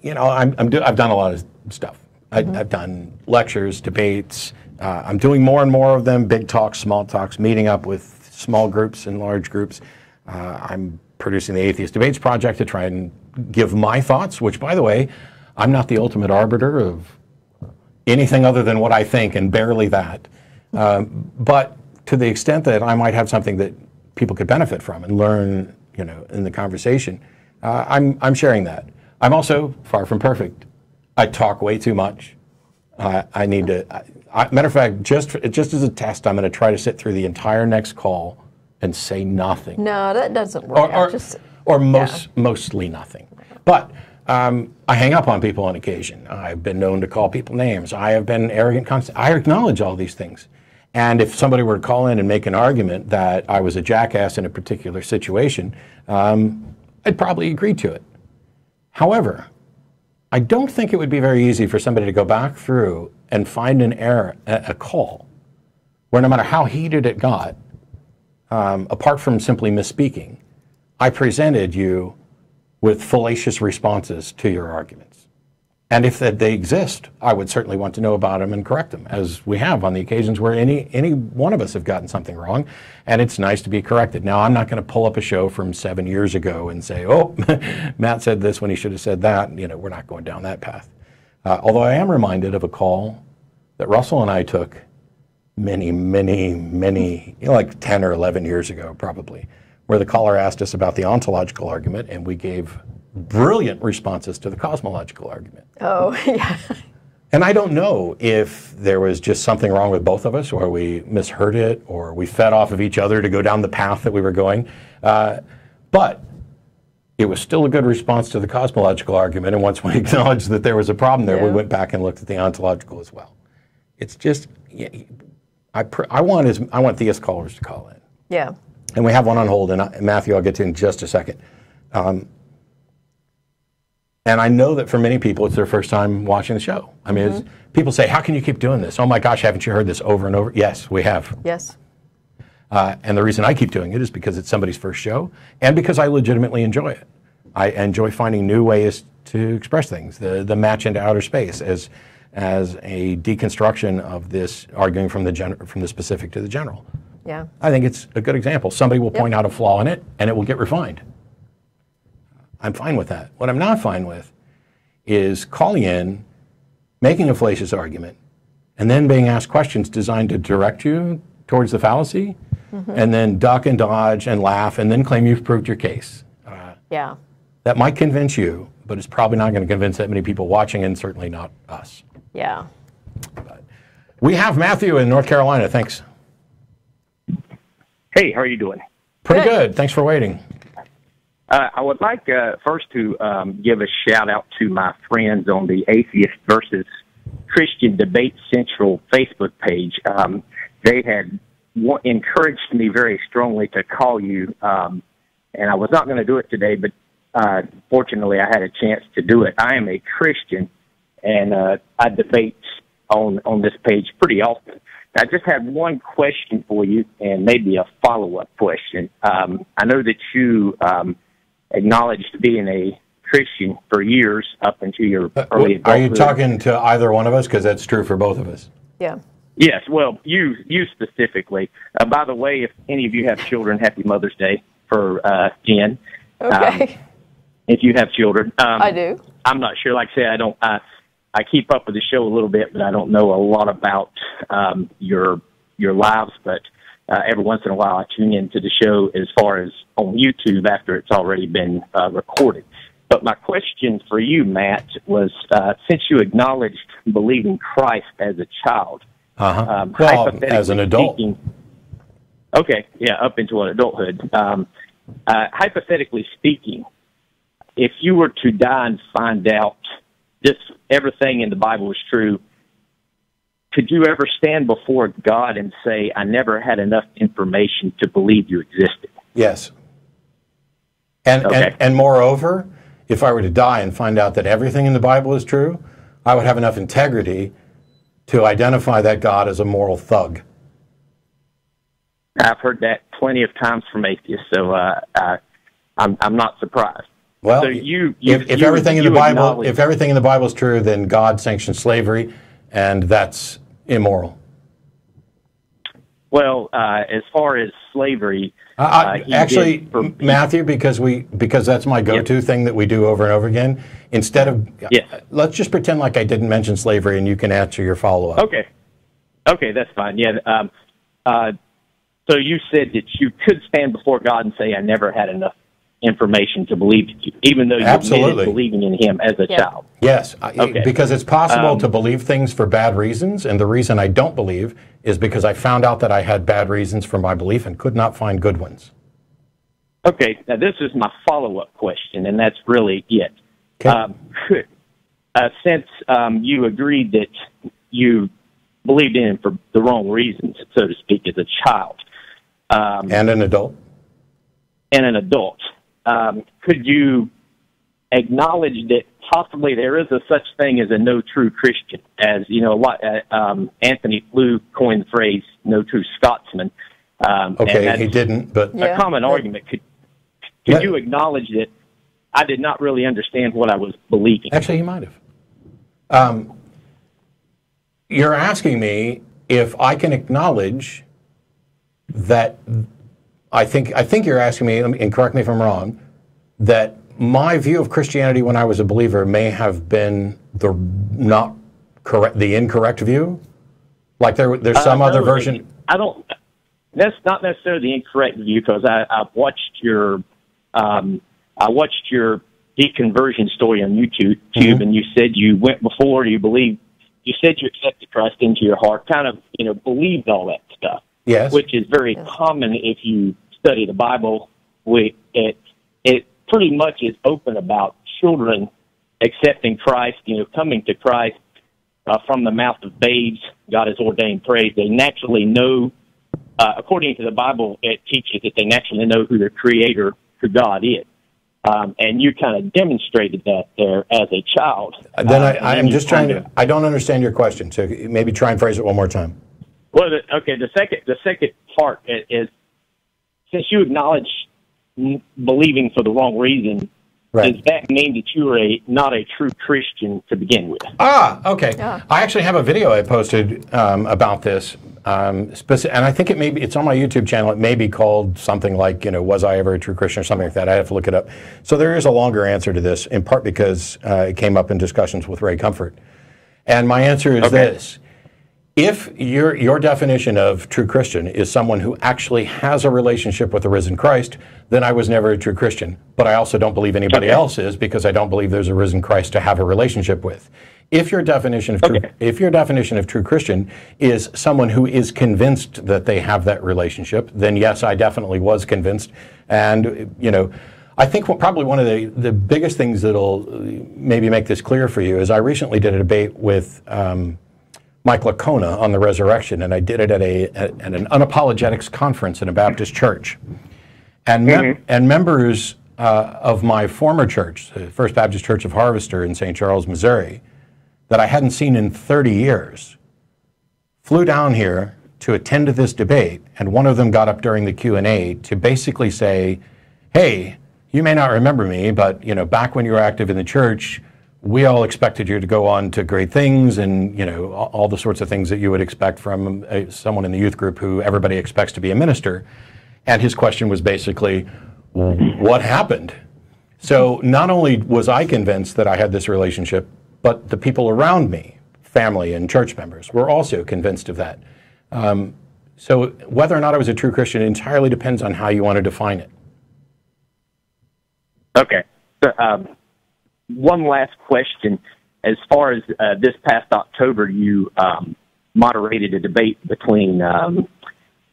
you know, I'm, I'm do, I've done a lot of stuff. I, I've done lectures, debates. Uh, I'm doing more and more of them, big talks, small talks, meeting up with small groups and large groups. Uh, I'm producing the Atheist Debates Project to try and give my thoughts, which, by the way, I'm not the ultimate arbiter of anything other than what I think, and barely that. Um, but to the extent that I might have something that people could benefit from and learn, you know, in the conversation, uh, I'm I'm sharing that. I'm also far from perfect. I talk way too much. I I need to. I, matter of fact, just just as a test, I'm going to try to sit through the entire next call and say nothing No, that doesn't work or, or, Just, or most, mostly nothing. But um, I hang up on people on occasion. I've been known to call people names. I have been arrogant. Constant. I acknowledge all these things. And if somebody were to call in and make an argument that I was a jackass in a particular situation, um, I'd probably agree to it. However, I don't think it would be very easy for somebody to go back through and find an error, a, call, where no matter how heated it got, um, apart from simply misspeaking, I presented you with fallacious responses to your arguments. And if they exist, I would certainly want to know about them and correct them, as we have on the occasions where any, any one of us have gotten something wrong, and it's nice to be corrected. Now, I'm not going to pull up a show from seven years ago and say, oh, (laughs) Matt said this when he should have said that. You know, we're not going down that path. Uh, although I am reminded of a call that Russell and I took many, many, many, you know, like 10 or 11 years ago, probably, where the caller asked us about the ontological argument, and we gave brilliant responses to the cosmological argument. Oh, (laughs) yeah. And I don't know if there was just something wrong with both of us, or we misheard it, or we fed off of each other to go down the path that we were going. Uh, but it was still a good response to the cosmological argument. And once we (laughs) acknowledged that there was a problem there, we went back and looked at the ontological as well. It's just, yeah, I, pr- I want is I want theist callers to call in. Yeah. And we have one on hold, and I, Matthew, I'll get to in just a second. Um, and I know that for many people, it's their first time watching the show. I mean, it's, people say, "How can you keep doing this?" Oh my gosh, haven't you heard this over and over? Yes, we have. Yes. Uh, and the reason I keep doing it is because it's somebody's first show, and because I legitimately enjoy it. I enjoy finding new ways to express things. The the match into outer space as as a deconstruction of this arguing from the gen- from the specific to the general. Yeah. I think it's a good example. Somebody will point out a flaw in it, and it will get refined. I'm fine with that. What I'm not fine with is calling in, making a fallacious argument, and then being asked questions designed to direct you towards the fallacy, mm-hmm. and then duck and dodge and laugh, and then claim you've proved your case. Uh, yeah. That might convince you, but it's probably not going to convince that many people watching, and certainly not us. Yeah. We have Matthew in North Carolina. Thanks. Hey, how are you doing? Pretty Good. good. Thanks for waiting. Uh, I would like uh, first to um, give a shout out to my friends on the Atheist versus Christian Debate Central Facebook page. Um, they had encouraged me very strongly to call you, um, and I was not going to do it today, but uh, fortunately I had a chance to do it. I am a Christian, and uh, I debate on on this page pretty often. I just have one question for you, and maybe a follow up question. Um, I know that you um, acknowledged being a Christian for years up until your early Are you talking to either one of us? Because that's true for both of us. Yeah. Yes, well, you you specifically. Uh, by the way, if any of you have children, Happy Mother's Day for uh, Jen. Okay. If you have children, um, I do. I'm not sure. Like I say, I don't. I I keep up with the show a little bit, but I don't know a lot about um, your your lives. But uh, every once in a while, I tune into the show as far as on YouTube after it's already been uh, recorded. But my question for you, Matt, was uh, since you acknowledged believing Christ as a child, Uh-huh. um, well, hypothetically as an adult. speaking- okay, yeah, up into an adulthood. Um, uh, hypothetically speaking, if you were to die and find out this everything in the Bible is true, could you ever stand before God and say, "I never had enough information to believe you existed"? Yes. And, Okay. and, and moreover, if I were to die and find out that everything in the Bible is true, I would have enough integrity to identify that God as a moral thug. I've heard that plenty of times from atheists, so uh, uh, I'm I'm not surprised. Well, So you- you- if, if you- everything in the Bible, if everything in the Bible is true, then God sanctioned slavery, and that's immoral. Well, uh, as far as slavery, I, I- uh, actually, forbid- Matthew, because we because that's my go-to thing that we do over and over again. Instead of, Yes. let's just pretend like I didn't mention slavery, and you can answer your follow-up. Okay. Okay, that's fine. Yeah. Um, uh, so you said that you could stand before God and say, "I never had enough information to believe you," even though you Absolutely. admitted believing in Him as a Yeah. child. Yes, Okay. because it's possible Um, to believe things for bad reasons, and the reason I don't believe is because I found out that I had bad reasons for my belief and could not find good ones. Okay. Now this is my follow-up question, and that's really it. Okay. Um, (laughs) uh, since um, you agreed that you believed in Him for the wrong reasons, so to speak, as a child um, And an adult. and an adult, um, could you acknowledge that possibly there is a such thing as a no true Christian? As you know, a lot, uh, um, Antony Flew coined the phrase "no true Scotsman." Um, Okay, that's he didn't, but A Yeah. common But- argument. Could could Let- you acknowledge that I did not really understand what I was believing? actually, he might have. Um, you're asking me if I can acknowledge that. I think I think you're asking me, and correct me if I'm wrong, that my view of Christianity when I was a believer may have been the not correct, the incorrect view. Like there, there's some Uh, other no, version. I don't. That's not necessarily the incorrect view because I, I've watched your, um, I watched your deconversion story on YouTube, Mhm. and you said you went before you believed. You said you accepted Christ into your heart, kind of, you know, believed all that stuff, Yes. which is very Yes. common if you study the Bible. We, it it pretty much is open about children accepting Christ, you know, coming to Christ uh, from the mouth of babes. God has ordained praise. They naturally know, uh, according to the Bible, it teaches that they naturally know who their Creator, who God is. Um, and you kind of demonstrated that there as a child. then Uh, I, and I am just trying to. I don't understand your question. So maybe try and phrase it one more time. Well, the, okay. The second, the second part is since you acknowledge believing for the wrong reason, Right. does that mean that you are a not a true Christian to begin with? Ah, okay. Yeah. I actually have a video I posted um, about this, um, speci- and I think it may be, it's on my YouTube channel. It may be called something like, you know, was I ever a true Christian or something like that. I have to look it up. So there is a longer answer to this, in part because uh, it came up in discussions with Ray Comfort. And my answer is Okay. this. If your, your definition of true Christian is someone who actually has a relationship with the risen Christ, then I was never a true Christian. But I also don't believe anybody Okay. else is because I don't believe there's a risen Christ to have a relationship with. If your definition of true, Okay. if your definition of true Christian is someone who is convinced that they have that relationship, then yes, I definitely was convinced. And you know, I think what, probably one of the, the biggest things that'll maybe make this clear for you is I recently did a debate with um, Mike Licona on the resurrection, and I did it at a at, an unapologetics conference in a Baptist church, and mem- and members uh, of my former church, the First Baptist Church of Harvester in St. Charles, Missouri, that I hadn't seen in 30 years, flew down here to attend this debate, and one of them got up during the Q and A to basically say, "Hey, you may not remember me, but you know, back when you were active in the church." We all expected you to go on to great things, and you know all, the sorts of things that you would expect from uh someone in the youth group who everybody expects to be a minister. And his question was basically, "What happened?" So not only was I convinced that I had this relationship, but the people around me, family and church members, were also convinced of that. Um, so whether or not I was a true Christian entirely depends on how you want to define it. Okay. So, um, one last question. As far as uh, this past October, you um, moderated a debate between um,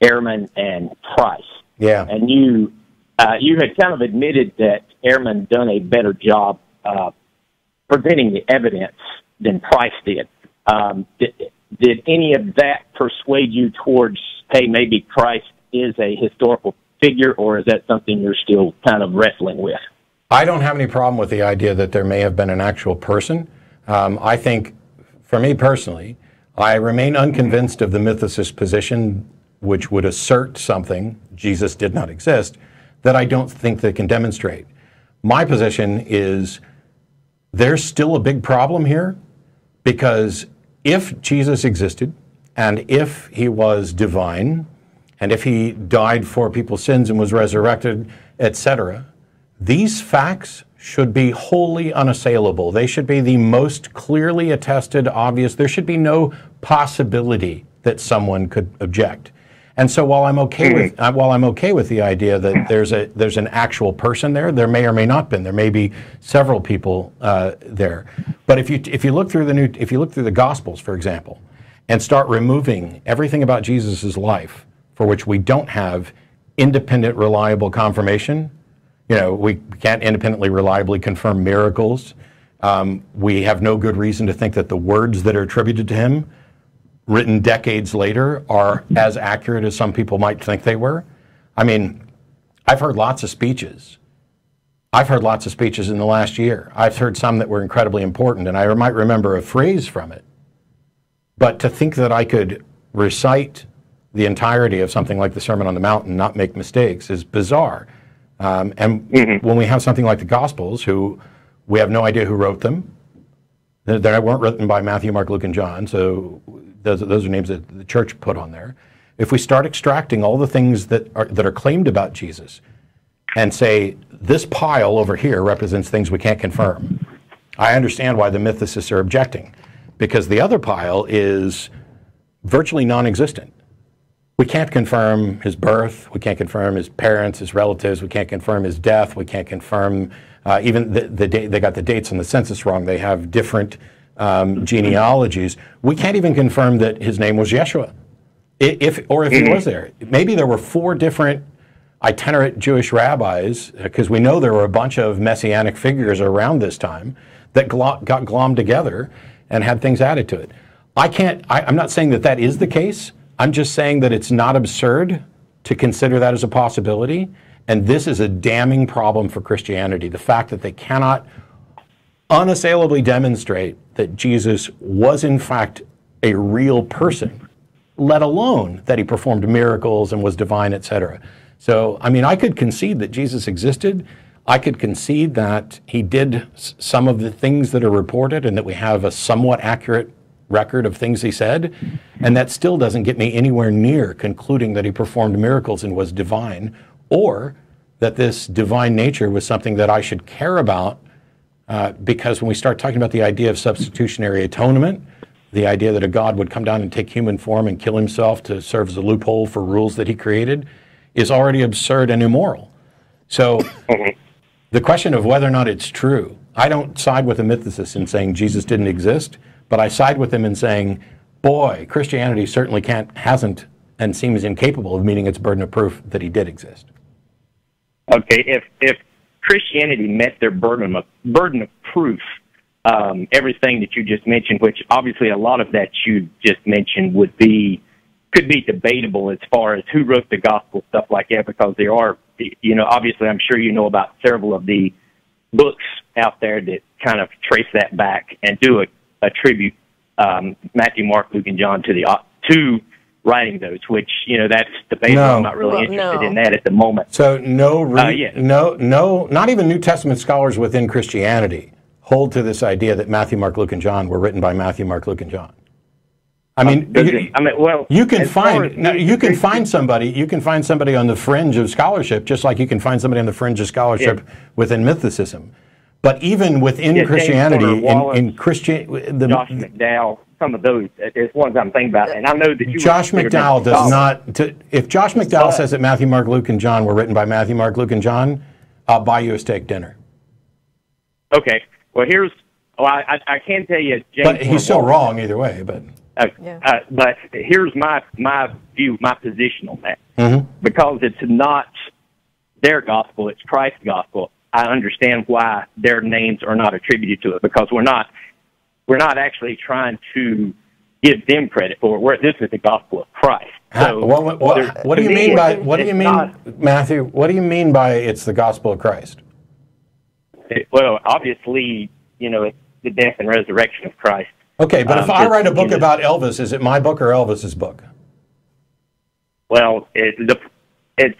Ehrman and Price, Yeah. and you uh, you had kind of admitted that Ehrman done a better job uh, presenting the evidence than Price did. Um, did. Did any of that persuade you towards, hey, maybe Price is a historical figure, or is that something you're still kind of wrestling with? I don't have any problem with the idea that there may have been an actual person. Um, I think, for me personally, I remain unconvinced of the mythicist position, which would assert something, Jesus did not exist, that I don't think they can demonstrate. My position is there's still a big problem here because if Jesus existed and if he was divine and if he died for people's sins and was resurrected, etc., these facts should be wholly unassailable. They should be the most clearly attested, obvious. There should be no possibility that someone could object. And so while I'm okay with uh, while I'm okay with the idea that there's a there's an actual person there, there may or may not been. There may be several people uh, there. But if you if you look through the new if you look through the Gospels, for example, and start removing everything about Jesus' life for which we don't have independent, reliable confirmation, you know, we can't independently, reliably confirm miracles. Um, we have no good reason to think that the words that are attributed to him, written decades later, are as accurate as some people might think they were. I mean, I've heard lots of speeches. I've heard lots of speeches in the last year. I've heard some that were incredibly important, and I might remember a phrase from it. But to think that I could recite the entirety of something like the Sermon on the Mount and not make mistakes is bizarre. Um, and when we have something like the Gospels, who we have no idea who wrote them, they they weren't written by Matthew, Mark, Luke, and John, so those, those are names that the church put on there. If we start extracting all the things that are, that are claimed about Jesus and say, this pile over here represents things we can't confirm, I understand why the mythicists are objecting, because the other pile is virtually non existent. We can't confirm his birth. We can't confirm his parents, his relatives. We can't confirm his death. We can't confirm uh, even the, the date. They got the dates on the census wrong. They have different um, genealogies. We can't even confirm that his name was Yeshua, if or if he was there. Maybe there were four different itinerant Jewish rabbis, because we know there were a bunch of messianic figures around this time that got glommed together and had things added to it. I can't. I, I'm not saying that that is the case. I'm just saying that it's not absurd to consider that as a possibility. And this is a damning problem for Christianity the fact that they cannot unassailably demonstrate that Jesus was, in fact, a real person, let alone that he performed miracles and was divine, etc. So, I mean, I could concede that Jesus existed. I could concede that he did some of the things that are reported and that we have a somewhat accurate record of things he said. And that still doesn't get me anywhere near concluding that he performed miracles and was divine, or that this divine nature was something that I should care about. Uh, because when we start talking about the idea of substitutionary atonement, the idea that a God would come down and take human form and kill himself to serve as a loophole for rules that he created is already absurd and immoral. So the question of whether or not it's true, I don't side with the mythicists in saying Jesus didn't exist. But I side with him in saying, boy, Christianity certainly can't, hasn't, and seems incapable of meeting its burden of proof that he did exist. Okay, if if Christianity met their burden of burden of proof, um, everything that you just mentioned, which obviously a lot of that you just mentioned would be could be debatable as far as who wrote the gospel stuff like that, because there are, you know, obviously I'm sure you know about several of the books out there that kind of trace that back and do a attribute um, Matthew, Mark, Luke, and John to the uh, to writing those, which you know that's debatable. No. I'm not really well, interested no. in that at the moment. So no, re- uh, yeah. no, no, not even New Testament scholars within Christianity hold to this idea that Matthew, Mark, Luke, and John were written by Matthew, Mark, Luke, and John. I mean, um, you, I mean, well, you can find now, you can find somebody you can find somebody on the fringe of scholarship, just like you can find somebody on the fringe of scholarship yeah. within mythicism. But even within yeah, Christianity, Wallace, in, in Christian, the Josh McDowell, some of those is ones I'm thinking about, and I know that you Josh McDowell does not. To, if Josh McDowell but, says that Matthew, Mark, Luke, and John were written by Matthew, Mark, Luke, and John, I'll buy you a steak dinner. Okay. Well, here's. Well, I, I can tell you, James but he's still wrong either way. But uh, yeah. uh, but here's my my view, my position on that. Mm-hmm. Because it's not their gospel; it's Christ's gospel. I understand why their names are not attributed to it because we're not we're not actually trying to give them credit for it. We're, this is the gospel of Christ. So what, what, what, what do you mean by what do you mean, not, Matthew? What do you mean by it's the gospel of Christ? It, well, obviously, you know, it's the death and resurrection of Christ. Okay, but um, if I write a book about Elvis, is it my book or Elvis's book? Well, it the, it's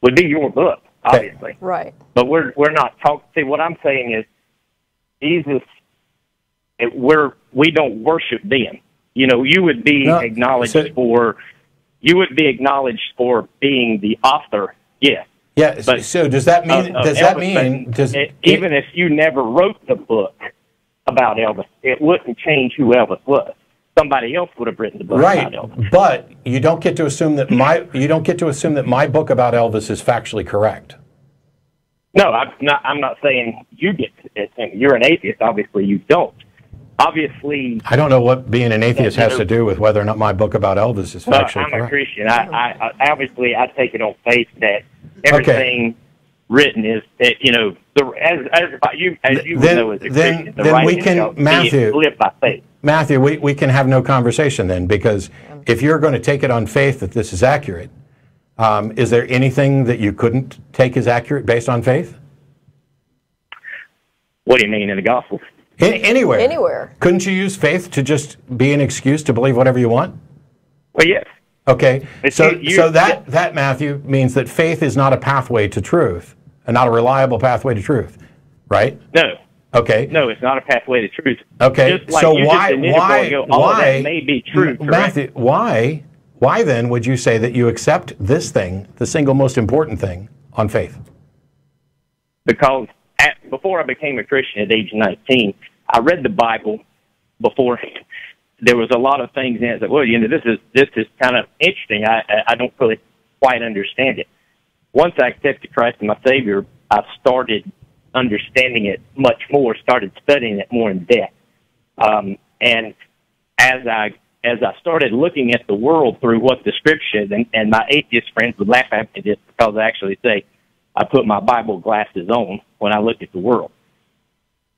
would be your book obviously. Right. But we're we're not talking. See, what I'm saying is, Jesus, it, we're we don't worship them. You know, you would be no, acknowledged so, for you would be acknowledged for being the author. Yes. Yeah. But, so does that mean? Uh, does that mean? Does it, even if you never wrote the book about Elvis, it wouldn't change who Elvis was somebody else would have written the book right. But you don't get to assume that my you don't get to assume that my book about Elvis is factually correct. No, I'm not. I'm not saying you get. To, you're an atheist. Obviously, you don't. Obviously, I don't know what being an atheist has to do with whether or not my book about Elvis is factually I'm correct. a Christian. I, I, I obviously I take it on faith that everything okay. written is that you know the as as you as you then, know as a then, Christian, the then we can Matthew live by faith. Matthew, we, we can have no conversation then because if you're going to take it on faith that this is accurate, um, is there anything that you couldn't take as accurate based on faith? What do you mean in the gospel? In, anywhere. Anywhere. Couldn't you use faith to just be an excuse to believe whatever you want? Well, yes. Okay. so, you, so that, that, Matthew, means that faith is not a pathway to truth, and not a reliable pathway to truth, right? No. Okay. No, it's not a pathway to truth. Okay. Like so why why ago, why may be true? Matthew, why why then would you say that you accept this thing, the single most important thing, on faith? Because at, before I became a Christian at age 19, I read the Bible before (laughs) there was a lot of things in it that, well, you know, this is this is kind of interesting. I I- I don't really quite understand it. Once I accepted Christ as my Savior, I started understanding it much more. Started studying it more in depth, um, and as I as I started looking at the world through what the scriptures and, and my atheist friends would laugh at me just because I actually say I put my Bible glasses on when I look at the world.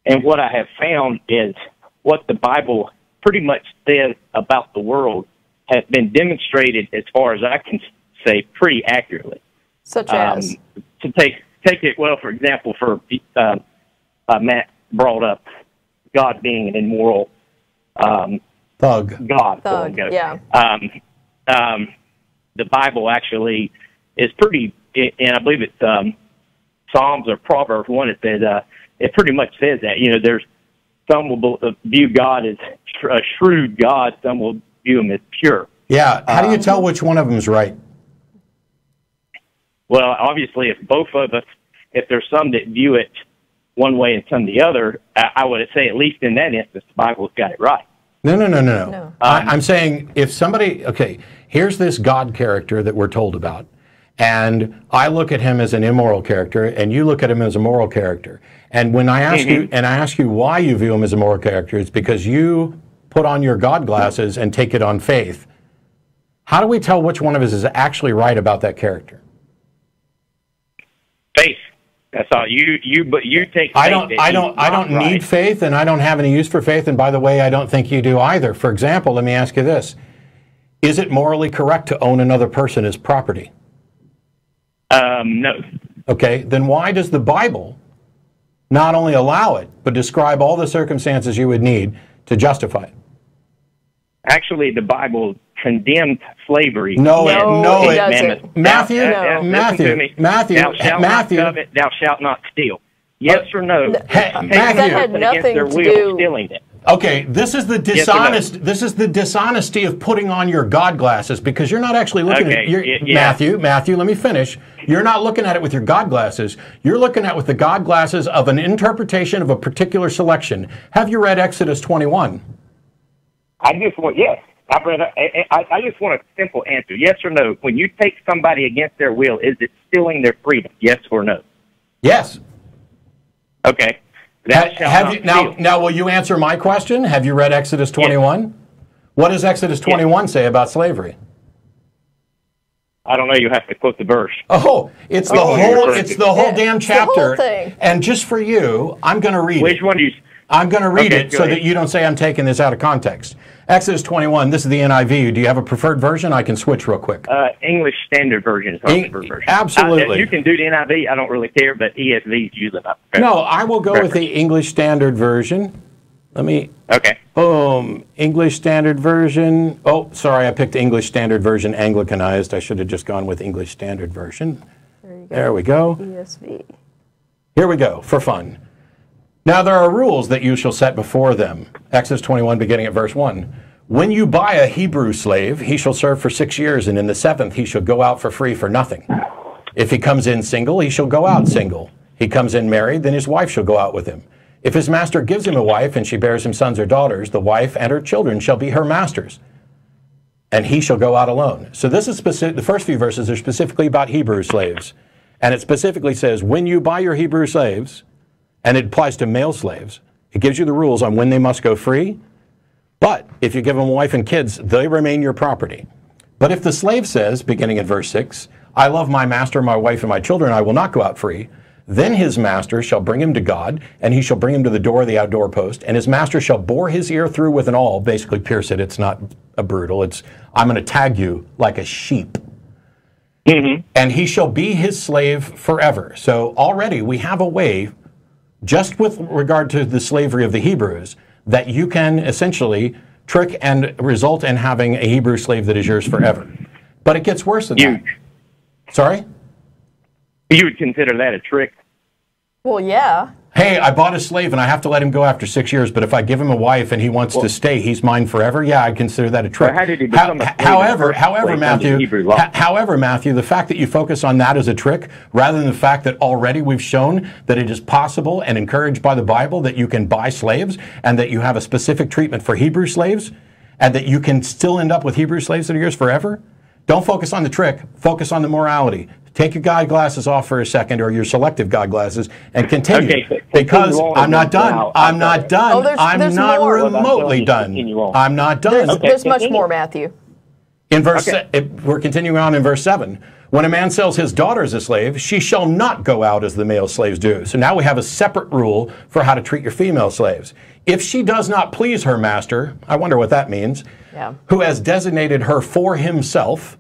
And what I have found is what the Bible pretty much says about the world has been demonstrated, as far as I can say, pretty accurately. Such Um, as? to take take it well, for example, for uh, uh, Matt brought up God being an immoral um, Thug. God. Thug, yeah. Um, um, the Bible actually is pretty, and I believe it's um, Psalms or Proverbs one. It says uh, it pretty much says that you know there's some will view God as a shrewd God, some will view him as pure. Yeah. How do you Um, tell which one of them's right? Well, obviously, if both of us, if there's some that view it one way and some the other, I, I would say at least in that instance, the Bible's got it right. No, no, no, no, no. No. I, um, I'm saying if somebody, okay, here's this God character that we're told about, and I look at him as an immoral character, and you look at him as a moral character. And when I ask you, mm-hmm. and I ask you why you view him as a moral character, it's because you put on your God glasses and take it on faith. How do we tell which one of us is actually right about that character? Faith. That's all. You you but you take. I don't. I don't. I don't right. need faith, and I don't have any use for faith. And by the way, I don't think you do either. For example, let me ask you this: Is it morally correct to own another person as property? Um, no. Okay, then why does the Bible not only allow it, but describe all the circumstances you would need to justify it? Actually, the Bible condemned slavery. No, in it- No, no, it it- doesn't. Matthew, Now, No. uh, uh, Matthew. Matthew, thou shalt Matthew. not covet, thou shalt not steal. Yes or no? Hey, Matthew. the That had person against nothing their to will, do- stealing it. Okay, this is the or no? dishonest. This is the dishonesty of putting on your God glasses because you're not actually looking Okay, at your, y- yeah. Matthew. Matthew, let me finish. You're not looking at it with your God glasses. You're looking at it with the God glasses of an interpretation of a particular selection. Have you read Exodus 21? I just want yes. I, read, I, I, I just want a simple answer: yes or no. When you take somebody against their will, is it stealing their freedom? Yes or no? Yes. Okay. Thou Ha- shalt have you, now, steal. now, will you answer my question? Have you read Exodus 21? What does Exodus 21 say about slavery? I don't know. You have to quote the verse. Oh, it's the Oh, whole it's the whole Yeah, damn it's the whole chapter. And just for you, I'm going to read Which it. one do you? I'm going to read Okay, it so ahead. that you don't say I'm taking this out of context. Exodus 21. This is the NIV. Do you have a preferred version? I can switch real quick. Uh, English Standard Version is my Eng- preferred version. absolutely. I, you can do the NIV. I don't really care, but ESV is usually my preferred. No, I will go with the English Standard Version. Let me Okay. Boom. English Standard Version. Oh, sorry, I picked English Standard Version Anglicanized. I should have just gone with English Standard Version. There you go. There we go. ESV. Here we go, for fun. Now there are rules that you shall set before them. Exodus 21, beginning at verse 1. When you buy a Hebrew slave, he shall serve for six years, and in the seventh he shall go out for free for nothing. If he comes in single, he shall go out single. He comes in married, then his wife shall go out with him. If his master gives him a wife, and she bears him sons or daughters, the wife and her children shall be her master's and he shall go out alone. So this is specific. The first few verses are specifically about Hebrew slaves, and it specifically says when you buy your Hebrew slaves, and it applies to male slaves. It gives you the rules on when they must go free. But if you give them a wife and kids, they remain your property. But if the slave says, beginning at verse 6, I love my master, my wife, and my children, I will not go out free, then his master shall bring him to God, and he shall bring him to the door of the outdoor post, and his master shall bore his ear through with an awl, basically pierce it. It's not a brutal, it's, I'm going to tag you like a sheep. Mm-hmm. And he shall be his slave forever. So already we have a way, just with regard to the slavery of the Hebrews, that you can essentially trick and result in having a Hebrew slave that is yours forever. But it gets worse than You that. Sorry? you would consider that a trick? Well, yeah. Hey, I bought a slave and I have to let him go after six years, but if I give him a wife and he wants to stay, he's mine forever. Yeah, I'd consider that a trick. How did he become slave however, however, Matthew, however, Matthew, the fact that you focus on that as a trick rather than the fact that already we've shown that it is possible and encouraged by the Bible that you can buy slaves and that you have a specific treatment for Hebrew slaves, and that you can still end up with Hebrew slaves that are yours forever? Don't focus on the trick, focus on the morality. Take your God glasses off for a second, or your selective God glasses, and continue. Okay, so because I'm not done. now. I'm not done. Oh, there's- I'm there's not more. remotely Well, done. I'm not done. There's, Okay, there's much more, Matthew. In verse, Okay. se- we're continuing on in verse 7. When a man sells his daughter as a slave, she shall not go out as the male slaves do. So now we have a separate rule for how to treat your female slaves. If she does not please her master, I wonder what that means, Yeah. who has designated her for himself,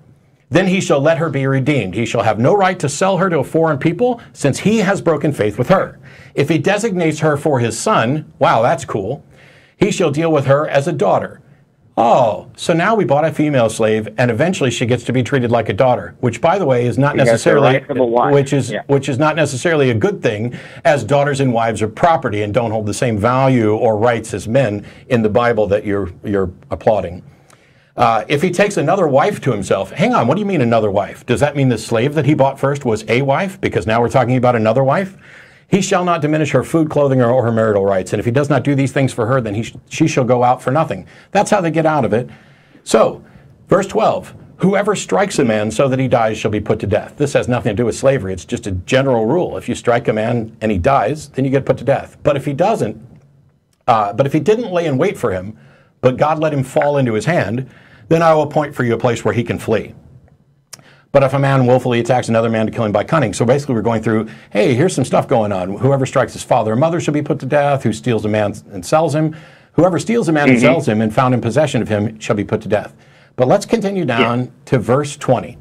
then he shall let her be redeemed. He shall have no right to sell her to a foreign people, since he has broken faith with her. If he designates her for his son, wow, that's cool, he shall deal with her as a daughter. Oh, so now we bought a female slave, and eventually she gets to be treated like a daughter, which, by the way, is not necessarily a which is Yeah. which is not necessarily a good thing, as daughters and wives are property and don't hold the same value or rights as men in the Bible that you're you're applauding. Uh, if he takes another wife to himself, hang on, what do you mean another wife? Does that mean the slave that he bought first was a wife? Because now we're talking about another wife? He shall not diminish her food, clothing, or, her marital rights. And if he does not do these things for her, then he sh- she shall go out for nothing. That's how they get out of it. So, verse 12 Whoever strikes a man so that he dies shall be put to death. This has nothing to do with slavery. It's just a general rule. If you strike a man and he dies, then you get put to death. But if he doesn't, uh, but if he didn't lay in wait for him, but God let him fall into his hand, then I will appoint for you a place where he can flee. But if a man willfully attacks another man to kill him by cunning, so basically we're going through, hey, here's some stuff going on. Whoever strikes his father or mother shall be put to death. Who steals a man and sells him, whoever steals a man and mm-hmm. sells him and found in possession of him shall be put to death. But let's continue down to verse 20.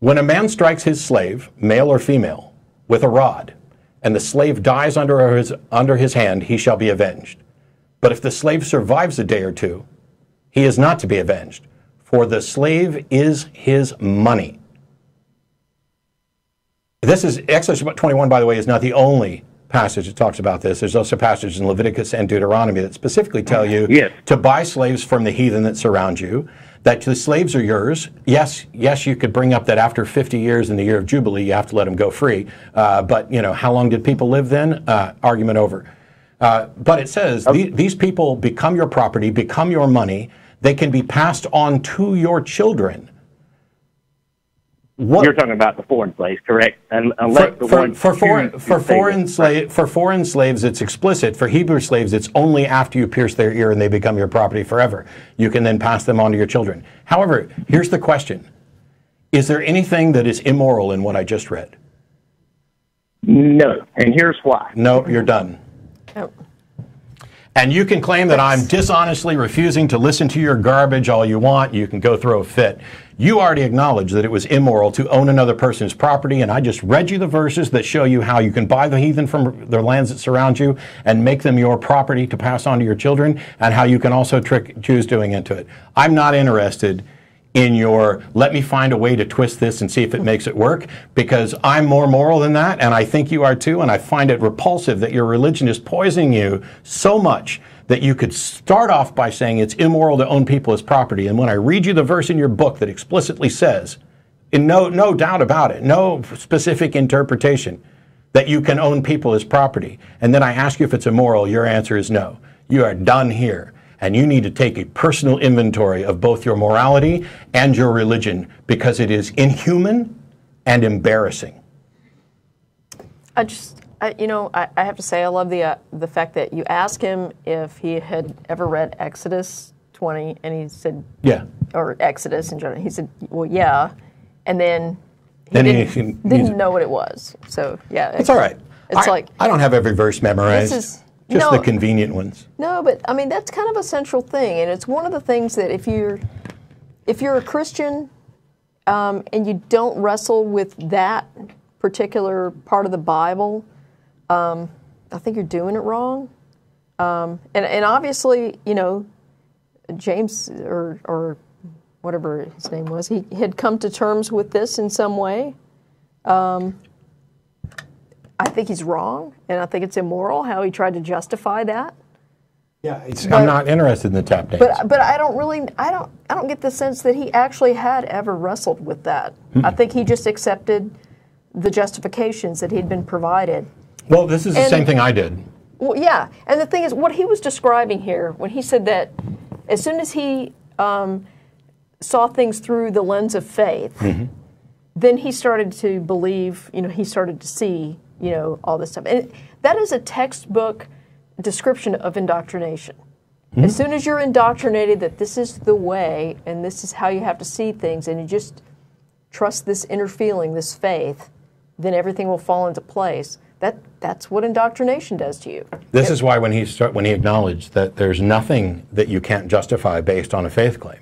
When a man strikes his slave, male or female, with a rod, and the slave dies under his, under his hand, he shall be avenged. But if the slave survives a day or two, he is not to be avenged, for the slave is his money. This is Exodus 21, by the way, is not the only passage that talks about this. There's also passages in Leviticus and Deuteronomy that specifically tell you Yes. to buy slaves from the heathen that surround you, that the slaves are yours. Yes, yes, you could bring up that after 50 years in the year of Jubilee, you have to let them go free. Uh, but, you know, how long did people live then? Uh, argument over. Uh, but it says the, these people become your property, become your money. They can be passed on to your children. What, You're talking about the foreign slaves, correct? Unless for, the for, for foreign for foreign slave for foreign slaves it's explicit. For Hebrew slaves it's only after you pierce their ear and they become your property forever. You can then pass them on to your children. However here's the question. Is there anything that is immoral in what I just read? No, and here's why. no you're done And you can claim that I'm dishonestly refusing to listen to your garbage all you want. You can go throw a fit. You already acknowledged that it was immoral to own another person's property, and I just read you the verses that show you how you can buy the heathen from their lands that surround you and make them your property to pass on to your children, and how you can also trick Jews doing into it. I'm not interested in your let me find a way to twist this and see if it makes it work because I'm more moral than that and I think you are too and I find it repulsive that your religion is poisoning you so much that you could start off by saying it's immoral to own people as property. And when I read you the verse in your book that explicitly says in no no doubt about it no specific interpretation that you can own people as property and then I ask you if it's immoral your answer is no. You are done here and you need to take a personal inventory of both your morality and your religion because it is inhuman and embarrassing. I just, I, you know, I, I have to say, I love the uh, the fact that you asked him if he had ever read Exodus 20, and he said, Yeah. or Exodus in general. He said, well, yeah, and then he Then didn't, he- didn't know what it was. So yeah, It's all right. It's I, like I don't have every verse memorized. Just no. the convenient ones. No, but I mean that's kind of a central thing, and it's one of the things that if you're if you're a Christian um, and you don't wrestle with that particular part of the Bible, um, I think you're doing it wrong. Um, and and obviously, you know, James or or whatever his name was, he had come to terms with this in some way. Um, I think he's wrong, and I think it's immoral how he tried to justify that. Yeah, it's, But- I'm not interested in the tap dance. But but I don't really I don't I don't get the sense that he actually had ever wrestled with that. I think he just accepted the justifications that he'd been provided. well, this is the same thing I did. Well, yeah, and the thing is, what he was describing here when he said that as soon as he um, saw things through the lens of faith, then he started to believe. You know, he started to see. You know, all this stuff, and that is a textbook description of indoctrination. Hmm? As soon as you're indoctrinated that this is the way and this is how you have to see things, and you just trust this inner feeling, this faith, then everything will fall into place. That that's what indoctrination does to you. This is why when he start, when he acknowledged that there's nothing that you can't justify based on a faith claim.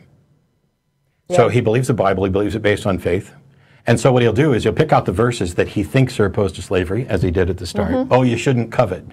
So he believes the Bible, he believes it based on faith. And so what he'll do is he'll pick out the verses that he thinks are opposed to slavery, as he did at the start. Oh, you shouldn't covet.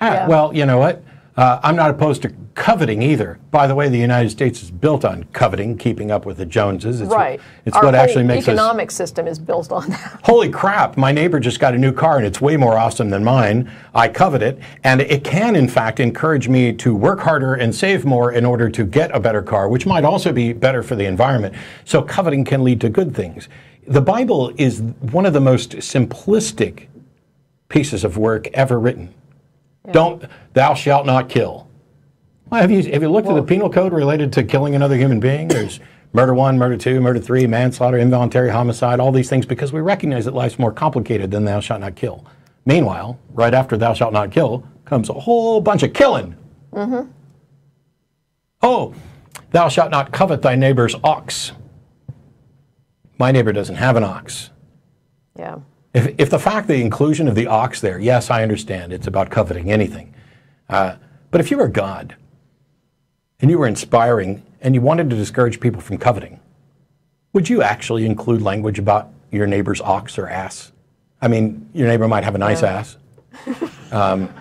Ah. Yeah. Well, you know what? Uh, I'm not opposed to coveting either. By the way, the United States is built on coveting, keeping up with the Joneses. It's, right. It's Our what actually makes us economic system is built on that. (laughs) holy crap, my neighbor just got a new car and it's way more awesome than mine. I covet it. And it can, in fact, encourage me to work harder and save more in order to get a better car, which might also be better for the environment. So coveting can lead to good things. The Bible is one of the most simplistic pieces of work ever written. Don't, thou shalt not kill. Well, have you have you looked at the penal code related to killing another human being? There's murder one, murder two, murder three, manslaughter, involuntary homicide, all these things because we recognize that life's more complicated than thou shalt not kill. Meanwhile, right after thou shalt not kill comes a whole bunch of killing. Mm-hmm. Oh, thou shalt not covet thy neighbor's ox. My neighbor doesn't have an ox. Yeah. If, if the fact, the inclusion of the ox there, yes, I understand it's about coveting anything. Uh, but if you were God and you were inspiring and you wanted to discourage people from coveting, would you actually include language about your neighbor's ox or ass? I mean, your neighbor might have a nice ass. Um,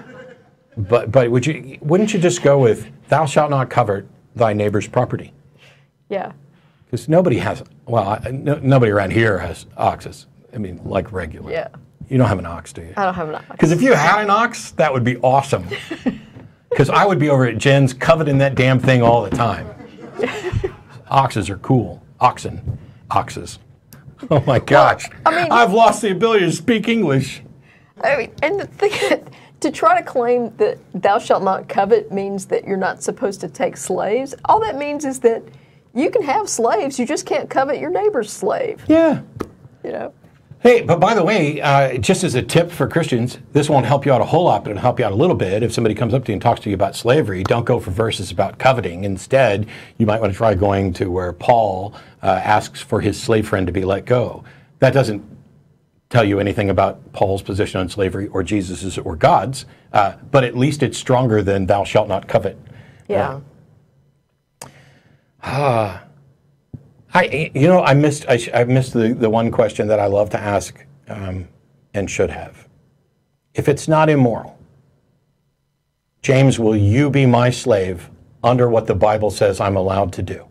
but but would you, wouldn't you just go with, thou shalt not covet thy neighbor's property? Yeah. Because nobody has, well, I, no, nobody around here has oxes. I mean, like regular. Yeah. You don't have an ox, do you? I don't have an ox. Because if you had an ox, that would be awesome. (laughs) Because I would be over at Jen's coveting that damn thing all the time. (laughs) Oxes are cool. Oxen. Oxes. (laughs) Oh my gosh. I mean- I've lost the ability to speak English. I mean, and the thing, to try to claim that thou shalt not covet means that you're not supposed to take slaves, all that means is that you can have slaves, you just can't covet your neighbor's slave. Yeah. You know? Hey, but by the way, uh, just as a tip for Christians, this won't help you out a whole lot, but it'll help you out a little bit. If somebody comes up to you and talks to you about slavery, don't go for verses about coveting. Instead, you might want to try going to where Paul uh, asks for his slave friend to be let go. That doesn't tell you anything about Paul's position on slavery or Jesus's or God's, uh, but at least it's stronger than "Thou shalt not covet." Yeah. I, you know, I missed, I, I missed the, the one question that I love to ask um, and should have. If it's not immoral, James, will you be my slave under what the Bible says I'm allowed to do?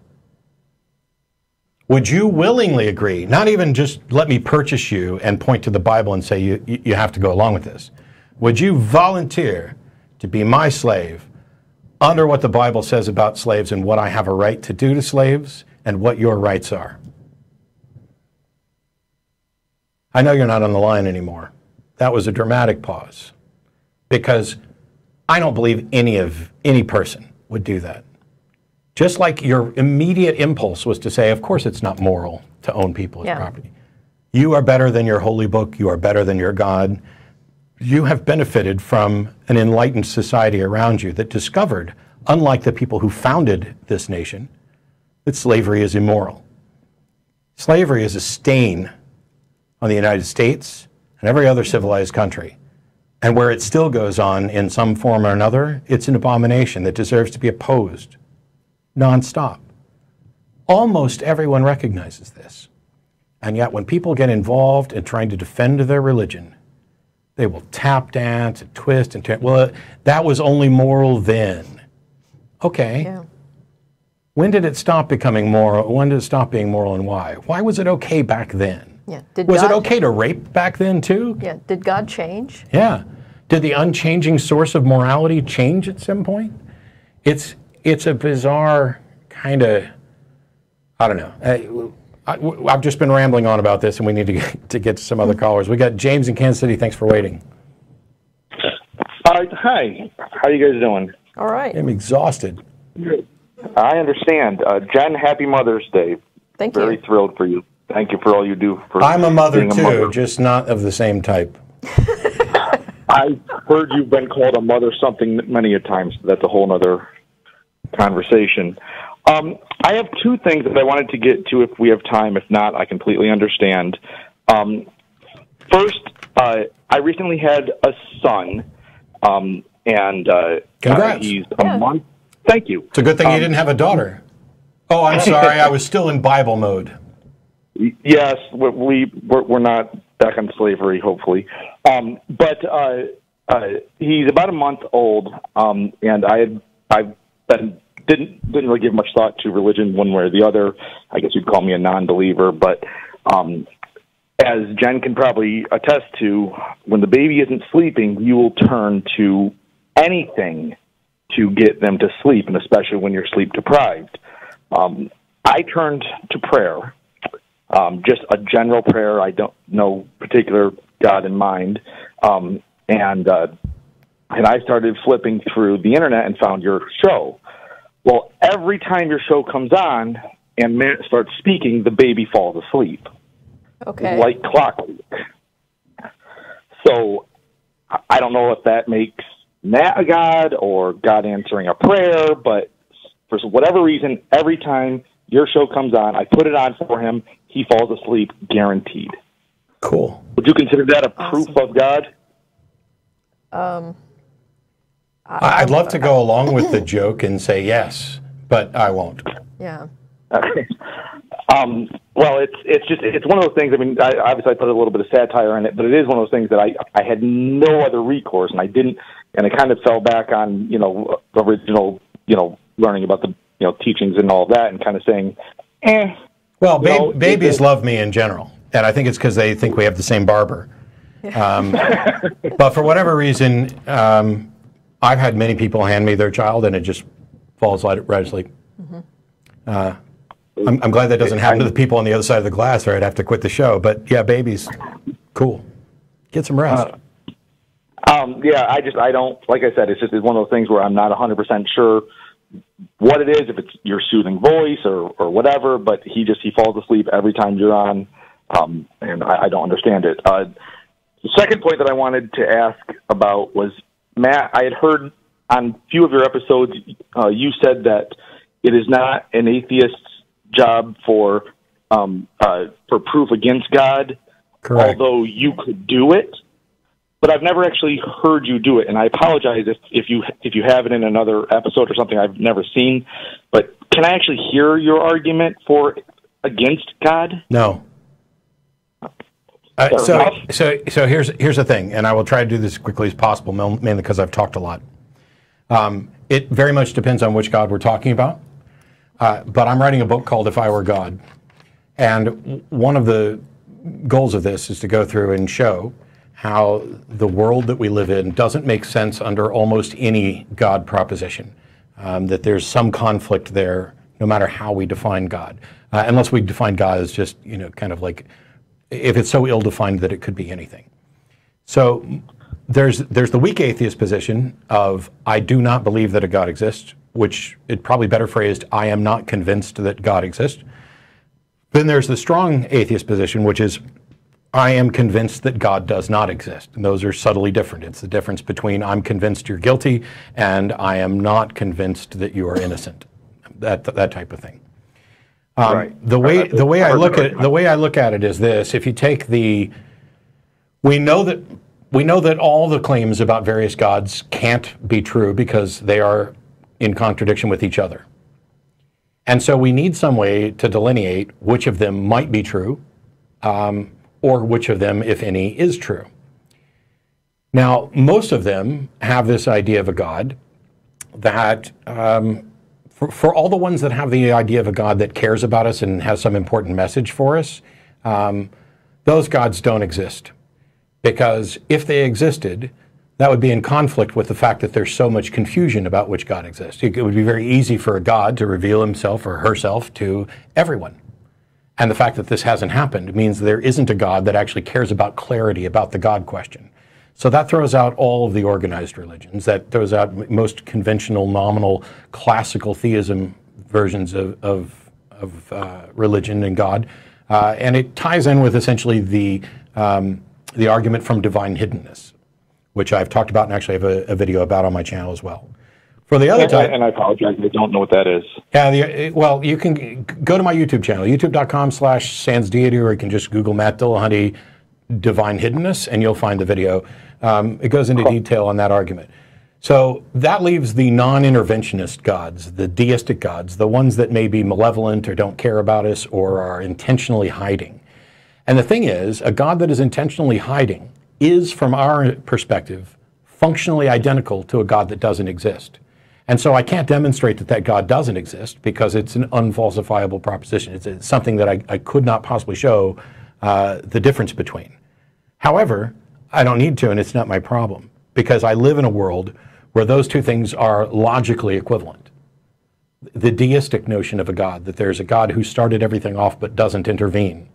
Would you willingly agree, not even just let me purchase you and point to the Bible and say you you have to go along with this? Would you volunteer to be my slave under what the Bible says about slaves and what I have a right to do to slaves and what your rights are. I know you're not on the line anymore. That was a dramatic pause because I don't believe any of any person would do that. Just like your immediate impulse was to say, of course it's not moral to own people as Yeah. property. You are better than your holy book, you are better than your God you have benefited from an enlightened society around you that discovered, unlike the people who founded this nation, that slavery is immoral. Slavery is a stain on the United States and every other civilized country. And where it still goes on in some form or another, it's an abomination that deserves to be opposed nonstop. Almost everyone recognizes this. And yet, when people get involved in trying to defend their religion, they will tap dance and twist and turn. Well, that was only moral then. Okay. Yeah. When did it stop becoming moral? When did it stop being moral and why? Why was it okay back then? Yeah. Did Was it okay to rape back then too? Yeah. Did God change? Yeah. Did the unchanging source of morality change at some point? It's it's a bizarre kind of I don't know. I, I, have just been rambling on about this, and we need to get, to get to some other callers. We got James in Kansas City. Thanks for waiting. Uh, hi, how you guys doing? All right. I'm exhausted. I understand. Uh, Jen, happy Mother's Day. Thank Very you. Very thrilled for you. Thank you for all you do. For I'm a mother being too, mother. just not of the same type. (laughs) I've heard you've been called a mother something many a times. That's a whole other conversation. Um, I have two things that I wanted to get to if we have time. If not, I completely understand. Um, first, uh, I recently had a son, um, and uh, Congrats. he's a Yeah. month. Thank you. It's a good thing you Um, didn't have a daughter. Oh, I'm (laughs) sorry. I was still in Bible mode. Yes, we we- we're, we're not back on slavery, hopefully. Um, but uh, uh, he's about a month old, um, and I I've been didn't didn't really give much thought to religion one way or the other. I guess you'd call me a non-believer, but um, as Jen can probably attest to, when the baby isn't sleeping, you will turn to anything to get them to sleep, and especially when you're sleep deprived. Um, I turned to prayer um, just a general prayer. I don't know particular God in mind, um, and uh, and I started flipping through the internet and found your show. Well, every time your show comes on and Matt starts speaking, the baby falls asleep Okay. like clockwork. So I- I don't know if that makes Matt a god or God answering a prayer, but for whatever reason, every time your show comes on, I put it on for him. He falls asleep, guaranteed. Cool. Would you consider that a proof of God? Um, I- I'd love to go along with the (laughs) joke and say yes, but I won't. yeah. Um, well, it's it's just it's one of those things. I mean, I, obviously I put a little bit of satire in it, but it is one of those things that I I had no other recourse, and I didn't, and I kind of fell back on you know original you know learning about the you know teachings and all that, and kind of saying, eh. Well, ba- No, it- babies it- love me in general, and I think it's because they think we have the same barber. Um, but for whatever reason, um, I've had many people hand me their child, and it just falls right, right asleep. Uh, I'm, I'm glad that doesn't happen to the people on the other side of the glass, or I'd have to quit the show. But yeah, babies, cool. Get some rest. Um, yeah, I just I don't like I said. It's just it's one of those things where I'm not 100 percent sure what it is, if it's your soothing voice or or whatever. But he just he falls asleep every time you're on, um, and I, I don't understand it. Uh, the second point that I wanted to ask about was Matt. I had heard on a few of your episodes uh, you said that it is not an atheist's job for um, uh, for proof against God, Correct. although you could do it but I've never actually heard you do it, and I apologize if, if you if you have it in another episode or something I've never seen. But can I actually hear your argument for against God? No. Uh, so, so, so here's here's the thing, and I will try to do this as quickly as possible, mainly because I've talked a lot. Um, it very much depends on which God we're talking about. Uh, but I'm writing a book called If I Were God, and one of the goals of this is to go through and show how the world that we live in doesn't make sense under almost any God proposition. Um, that there's some conflict there, no matter how we define God, uh, unless we define God as just you know kind of like if it's so ill-defined that it could be anything. So there's there's the weak atheist position of I do not believe that a God exists, which it probably better phrased I am not convinced that God exists. Then there's the strong atheist position, which is I am convinced that God does not exist. And those are subtly different. It's the difference between I'm convinced you're guilty and I am not convinced that you are innocent. That that type of thing. Um, Right. The way the way I look at it, the way I look at it is this: if you take the, we know that we know that all the claims about various gods can't be true because they are in contradiction with each other. And so we need some way to delineate which of them might be true, um, or which of them, if any, is true. Now, most of them have this idea of a God that um, for, for all the ones that have the idea of a God that cares about us and has some important message for us, um, those gods don't exist. Because if they existed, that would be in conflict with the fact that there's so much confusion about which God exists. It would be very easy for a God to reveal himself or herself to everyone. And the fact that this hasn't happened means there isn't a God that actually cares about clarity about the God question. So that throws out all of the organized religions. That throws out most conventional, nominal, classical theism versions of, of, of uh, religion and God. Uh, and it ties in with essentially the, um, the argument from divine hiddenness, which I've talked about and actually have a, a video about on my channel as well. For the other And, type, and I apologize, I don't know what that is. yeah, the, well, you can go to my YouTube channel, youtube.com slash sans deity, or you can just Google Matt Dillahunty divine hiddenness, and you'll find the video. Um, it goes into detail on that argument. So that leaves the non interventionist gods, the deistic gods, the ones that may be malevolent or don't care about us or are intentionally hiding. And the thing is, a God that is intentionally hiding is, from our perspective, functionally identical to a God that doesn't exist. And so I can't demonstrate that that God doesn't exist because it's an unfalsifiable proposition. It's, it's something that I, I could not possibly show uh, the difference between. However, I don't need to, and it's not my problem because I live in a world where those two things are logically equivalent. The deistic notion of a God, that there's a God who started everything off but doesn't intervene.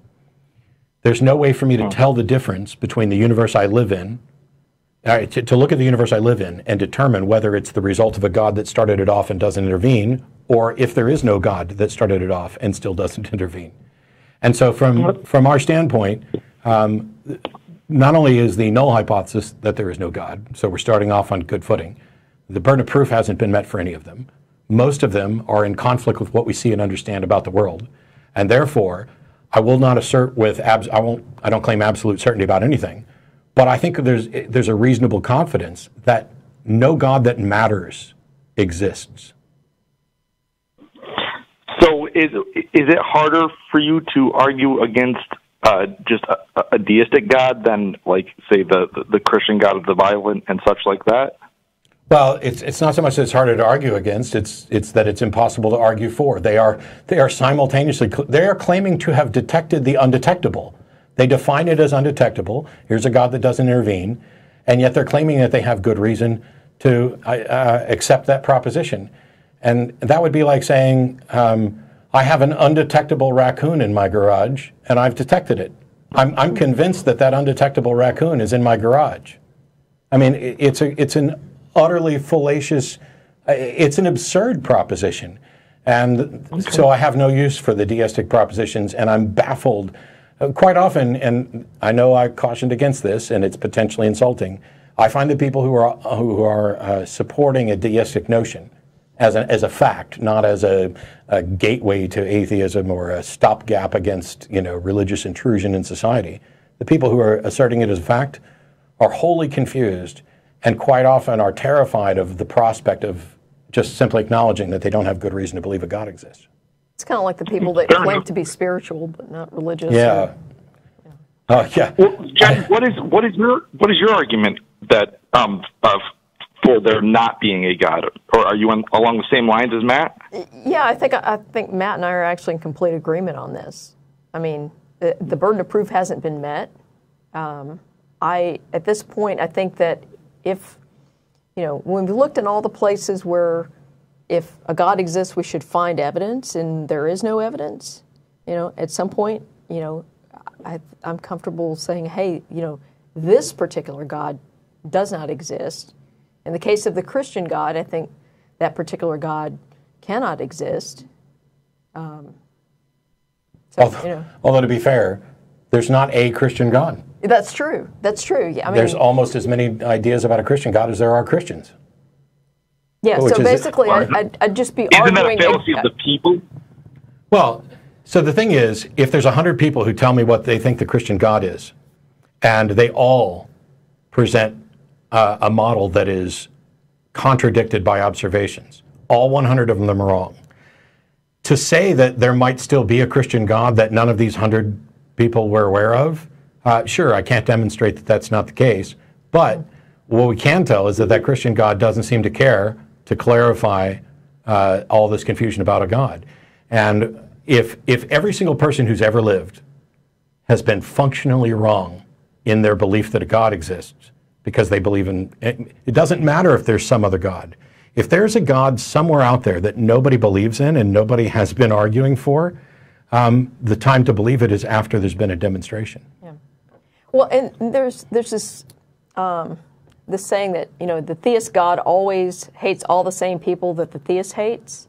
There's no way for me to tell the difference between the universe I live in, uh, to, to look at the universe I live in and determine whether it's the result of a God that started it off and doesn't intervene, or if there is no God that started it off and still doesn't (laughs) intervene. And so, from from our standpoint, um, not only is the null hypothesis that there is no God, so we're starting off on good footing. The burden of proof hasn't been met for any of them. Most of them are in conflict with what we see and understand about the world, and therefore, I will not assert with abs- I won't I don't claim absolute certainty about anything, but I think there's there's a reasonable confidence that no God that matters exists. So is is it harder for you to argue against uh, just a, a deistic God than like say the the Christian God of the violent and, such like that? Well, it's, it's not so much that it's harder to argue against, it's, it's that it's impossible to argue for. They are, they are simultaneously, they are claiming to have detected the undetectable. They define it as undetectable. Here's a God that doesn't intervene. And yet they're claiming that they have good reason to uh, uh, accept that proposition. And that would be like saying, um, I have an undetectable raccoon in my garage and I've detected it. I'm, I'm convinced that that undetectable raccoon is in my garage. I mean, it's a, it's an utterly fallacious, it's an absurd proposition. And so I have no use for the deistic propositions, and I'm baffled uh, quite often. And I know I cautioned against this, and it's potentially insulting. I find that people who are who are uh, supporting a deistic notion as a, as a fact, not as a, a gateway to atheism or a stopgap against you know religious intrusion in society. The people who are asserting it as a fact are wholly confused and quite often are terrified of the prospect of just simply acknowledging that they don't have good reason to believe a God exists. It's kind of like the people that claim to be spiritual but not religious. Yeah. Oh, yeah. Well, Jack, what is what is your what is your argument that um of for there not being a God, or are you on, along the same lines as Matt? Yeah, I think I think Matt and I are actually in complete agreement on this. I mean, the, the burden of proof hasn't been met. Um, I at this point, I think that if you know, when we looked in all the places where if a God exists, we should find evidence, and there is no evidence. You know, at some point, you know, I, I'm comfortable saying, hey, you know, this particular God does not exist. In the case of the Christian God, I think that particular God cannot exist. Um, so, Although, you know, although to be fair, there's not a Christian God. that's true. That's true. Yeah, I mean, There's almost as many ideas about a Christian God as there are Christians. yeah. which So basically, I, I'd, I'd just be Isn't that a arguing. fallacy of the people? Well, so the thing is, if there's 100 people who tell me what they think the Christian God is, and they all present uh, a model that is contradicted by observations, all 100 of them are wrong. To say that there might still be a Christian God that none of these 100 people were aware of, uh, sure, I can't demonstrate that that's not the case. But what we can tell is that that Christian God doesn't seem to care to clarify uh, all this confusion about a God. And if, if every single person who's ever lived has been functionally wrong in their belief that a God exists because they believe in it, it doesn't matter if there's some other God. If there's a God somewhere out there that nobody believes in and nobody has been arguing for, um, the time to believe it is after there's been a demonstration. Yeah. Well, and there's there's this um, this saying that you know the theist God always hates all the same people that the theist hates.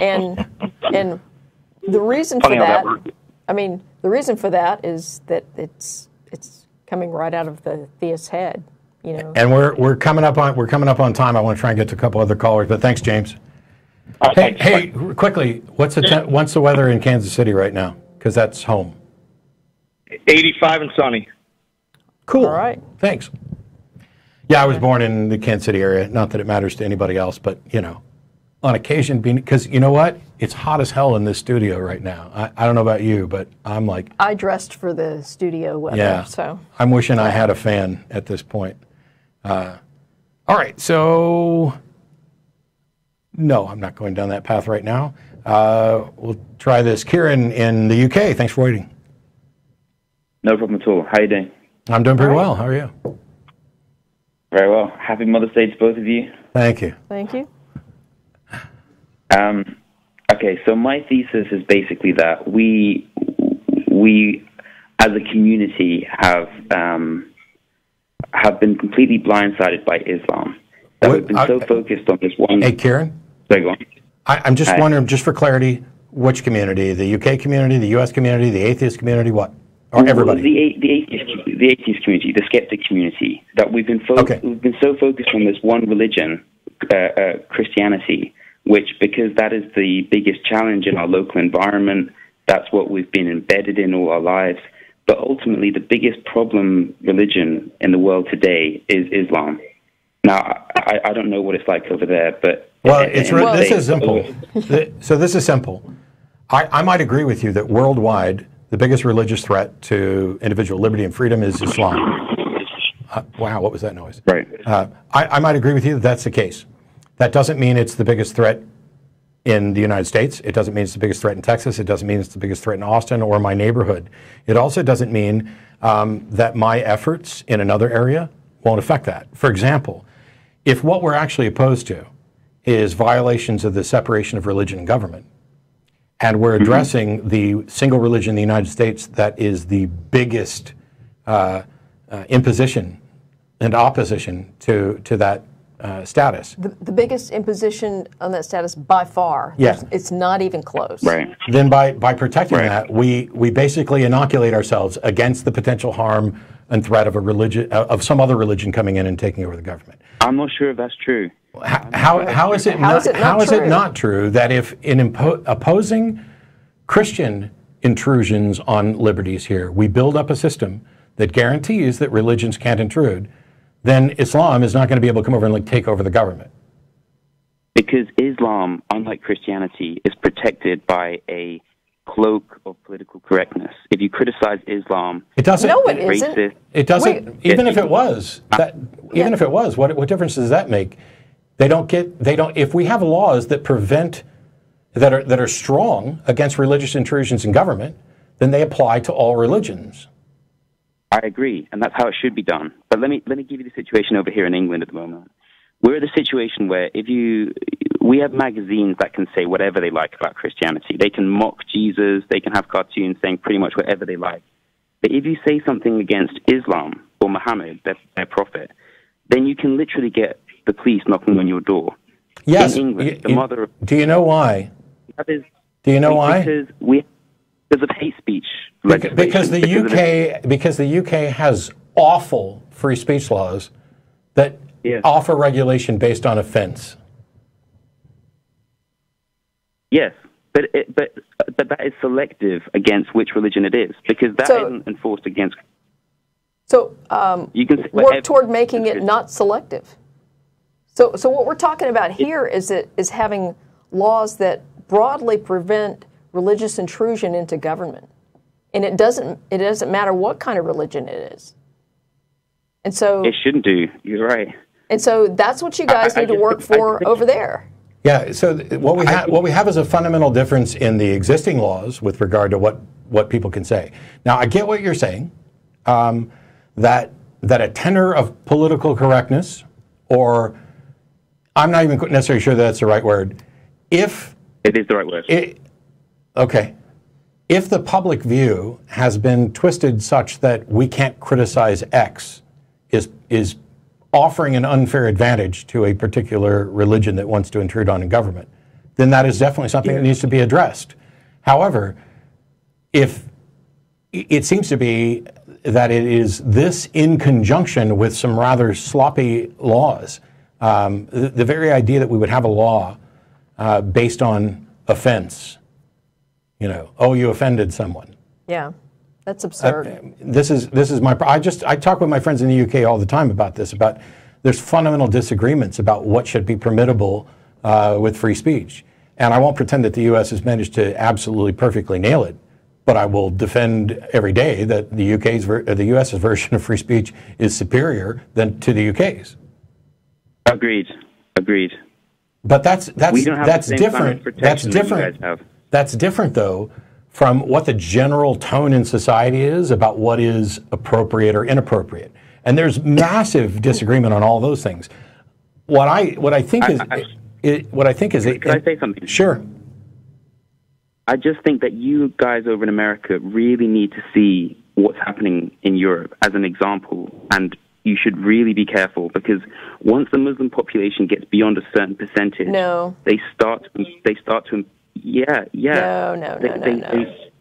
and and the reason Funny for that that. I mean, the reason for that is that it's it's coming right out of the theist's head, you know. And we're we're coming up on we're coming up on time. I want to try and get to a couple other callers, but thanks, James. All right, Hey, thanks. hey, quickly, what's the te- what's the weather in Kansas City right now? Because that's home. 85 and sunny. Cool. All right. Thanks. Yeah, I was born in the Kansas City area. Not that it matters to anybody else, but you know, on occasion, being because you know what, it's hot as hell in this studio right now. I, I don't know about you, but I'm like, I dressed for the studio weather, yeah. so I'm wishing I had a fan at this point. Uh, all right, so no, I'm not going down that path right now. Uh, we'll try this. Kieran in the UK. Thanks for waiting. No problem at all. How you doing? I'm doing pretty well. How are you? Very well. Happy Mother's Day to both of you. Thank you. thank you. Um, okay, so my thesis is basically that we we as a community have um, have been completely blindsided by Islam. That What- we've been I- so focused on this one. Hey, Kieran. Sorry, go on. I, I'm just Hi. wondering, just for clarity, which community? The UK community, the US community, the atheist community, what? Or everybody? The, the atheist, the atheist community, the skeptic community, that we've been fo- Okay. we've been so focused on this one religion, uh, uh, Christianity, which because that is the biggest challenge in our local environment, that's what we've been embedded in all our lives. But ultimately, the biggest problem religion in the world today is Islam. Now, I, I don't know what it's like over there, but Well, it's in re- this is simple. So this is simple. I, I might agree with you that worldwide, the biggest religious threat to individual liberty and freedom is Islam. Uh, wow, what was that noise? Right. Uh, I, I might agree with you that that's the case. That doesn't mean it's the biggest threat in the United States. It doesn't mean it's the biggest threat in Texas. It doesn't mean it's the biggest threat in Austin or my neighborhood. It also doesn't mean um, that my efforts in another area won't affect that. For example, if what we're actually opposed to is violations of the separation of religion and government, and we're addressing the single religion in the United States that is the biggest uh, uh, imposition and opposition to, to that uh, status, The, the biggest imposition on that status by far. Yeah. It's not even close. Right. then by, by protecting Right. that, we, we basically inoculate ourselves against the potential harm and threat of a religion of some other religion coming in and taking over the government. I'm not sure if that's true. How, how, how is it How not, is it not how is it true? not true that if in impo- opposing Christian intrusions on liberties here, we build up a system that guarantees that religions can't intrude, then Islam is not going to be able to come over and like take over the government. Because Islam, unlike Christianity, is protected by a cloak of political correctness. If you criticize Islam, It doesn't. No, it it's isn't. racist. It doesn't. Wait. even if it was that, even if it was, what what difference does that make? They don't get. They don't. If we have laws that prevent that are that are strong against religious intrusions in government, then they apply to all religions. I agree, and that's how it should be done. But let me let me give you the situation over here in England at the moment. We're at a situation where if you we have magazines that can say whatever they like about Christianity. They can mock Jesus, they can have cartoons saying pretty much whatever they like. But if you say something against Islam or Muhammad, their, their prophet, then you can literally get the police knocking on your door. Yes. In England, you- the mother of do you know why? that is Do you know why? because we because of hate speech. Beca- Because the because. UK because the UK has awful free speech laws that Yes. offer regulation based on offense. Yes, but it, but but that is selective against which religion it is because that So- not enforced against. So um, You can say work toward making it not selective. So, so what we're talking about here is it is having laws that broadly prevent religious intrusion into government, and it doesn't it doesn't matter what kind of religion it is. And so, It shouldn't do. You're right. and so that's what you guys I need to work I for think- over there. Yeah. So th- what we have what we have is a fundamental difference in the existing laws with regard to what what people can say. Now, I get what you're saying. Um, that that a tenor of political correctness, or I'm not even necessarily sure that's the right word. If It is the right word. it, okay, if the public view has been twisted such that we can't criticize X, is is offering an unfair advantage to a particular religion that wants to intrude on a government, then that is definitely something that needs to be addressed. However, if it seems to be that it is this in conjunction with some rather sloppy laws. Um, the, the, very idea that we would have a law uh, based on offense, you know, oh, you offended someone. Yeah, that's absurd. Uh, this is this is my. I just I talk with my friends in the UK all the time about this. About there's fundamental disagreements about what should be permittable uh, with free speech, and I won't pretend that the U.S. has managed to absolutely perfectly nail it but I will defend every day that the UK's ver- the US's version of free speech is superior than to the UK's. Agreed. Agreed. But that's that's that's different. That's different. That that's different though from what the general tone in society is about what is appropriate or inappropriate. And there's massive disagreement on all those things. What I what I think I, is I, it, what I think is Can it, I say something? Sure. I just think that you guys over in America really need to see what's happening in Europe as an example, and you should really be careful because once the Muslim population gets beyond a certain percentage, no. they start they start to yeah yeah no no they, no no, they, no. They,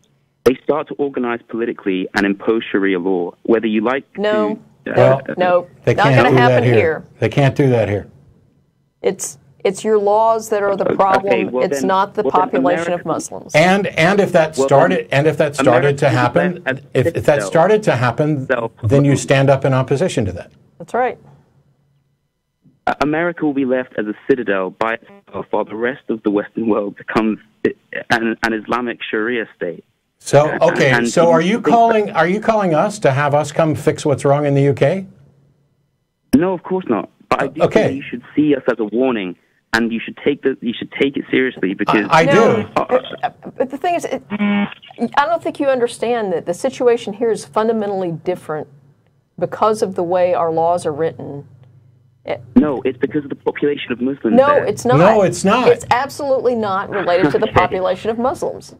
they, start to organize politically and impose Sharia law, whether you like no. To, uh, well, no, they not going to happen here. here. They can't do that here. It's it's your laws that are the problem. Okay, well it's then, not the well population of Muslims. And and if that started and if that started to happen, if, if that started to happen, then you stand up in opposition to that. That's right. America will be left as a citadel by itself while the rest of the Western world becomes an, an Islamic Sharia state. So okay, and, and so are you calling are you calling us to have us come fix what's wrong in the UK? No, of course not. But I do okay. think you should see us as a warning and you should take the you should take it seriously because I, I do. Uh, uh, uh, but the thing is, it, I don't think you understand that the situation here is fundamentally different because of the way our laws are written. It, no, it's because of the population of Muslims. No, there. it's not. No, it's not. It's absolutely not related to the population of Muslims.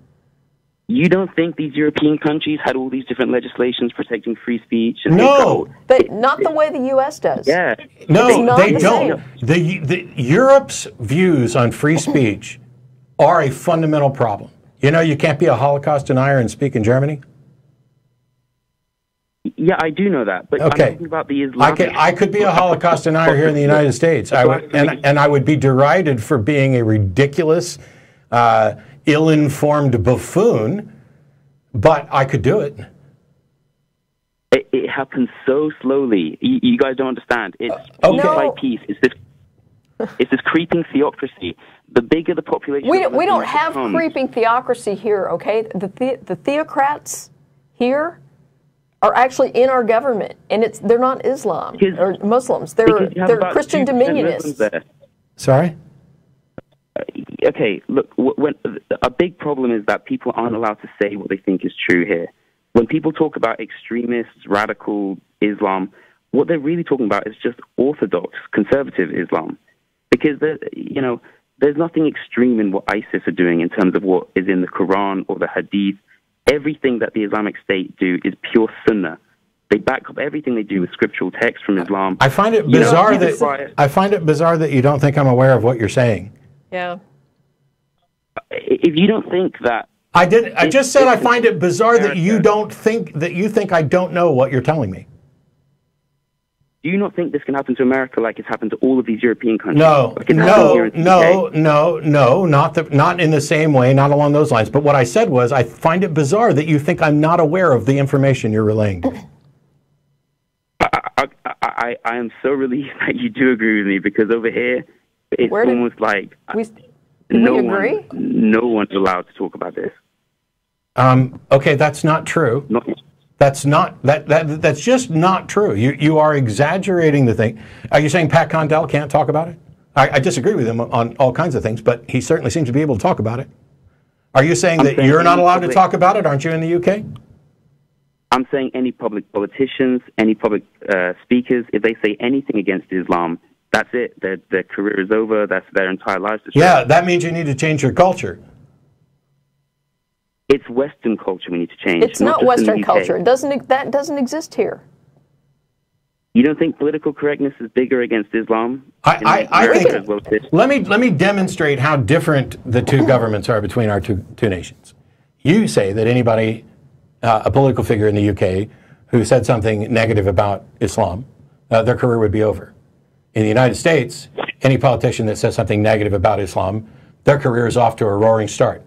You don't think these European countries had all these different legislations protecting free speech? And no, but not the way the U.S. does. Yeah, no, they the don't. The, the Europe's views on free speech are a fundamental problem. You know, you can't be a Holocaust denier and speak in Germany. Yeah, I do know that, but okay. I'm talking about the Islamic. I could, I could be a Holocaust denier here in the United States, I would, and, and I would be derided for being a ridiculous. Uh, ill informed buffoon, but I could do it. It, it happens so slowly. You, you, guys don't understand. It's uh, okay. piece by piece. It's this, it's this creeping theocracy. The bigger the population, we, we don't have becomes, creeping theocracy here. Okay, the, the the theocrats here are actually in our government, and it's they're not Islam or Muslims. They're they're Christian dominionists. Sorry uh, okay, look, when, a big problem is that people aren't allowed to say what they think is true here. When people talk about extremists, radical Islam, what they're really talking about is just orthodox, conservative Islam. Because, you know, there's nothing extreme in what ISIS are doing in terms of what is in the Quran or the Hadith. Everything that the Islamic State do is pure Sunnah. They back up everything they do with scriptural text from Islam. I find it bizarre you know, that I find it bizarre that you don't think I'm aware of what you're saying. Yeah if you don't think that I did. I just said I find it bizarre that you don't think that you think I don't know what you're telling me. Do you not think this can happen to America like it's happened to all of these European countries? No, like no, no, no, no, not the, not in the same way, not along those lines. But what I said was, I find it bizarre that you think I'm not aware of the information you're relaying. I, I, I, I am so relieved (laughs) that you do agree with me because over here, it's did, almost like. We, no we agree? One, no one's allowed to talk about this. Um, okay, that's not true. No. That's not that, that that's just not true. You you are exaggerating the thing. Are you saying Pat Condell can't talk about it? I, I disagree with him on all kinds of things, but he certainly seems to be able to talk about it. Are you saying I'm that saying you're not allowed public, to talk about it? Aren't you in the UK? I'm saying any public politicians, any public uh, speakers, if they say anything against Islam, that's it. Their, their career is over. That's their entire lives. Destroyed. Yeah, that means you need to change your culture. It's Western culture we need to change. It's not, not Western culture. It doesn't that doesn't exist here. You don't think political correctness is bigger against Islam? I, I, I think. as well, sis? Let me let me demonstrate how different the two governments are between our two two nations. You say that anybody, uh, a political figure in the UK, who said something negative about Islam, uh, their career would be over. In the United States, any politician that says something negative about Islam, their career is off to a roaring start.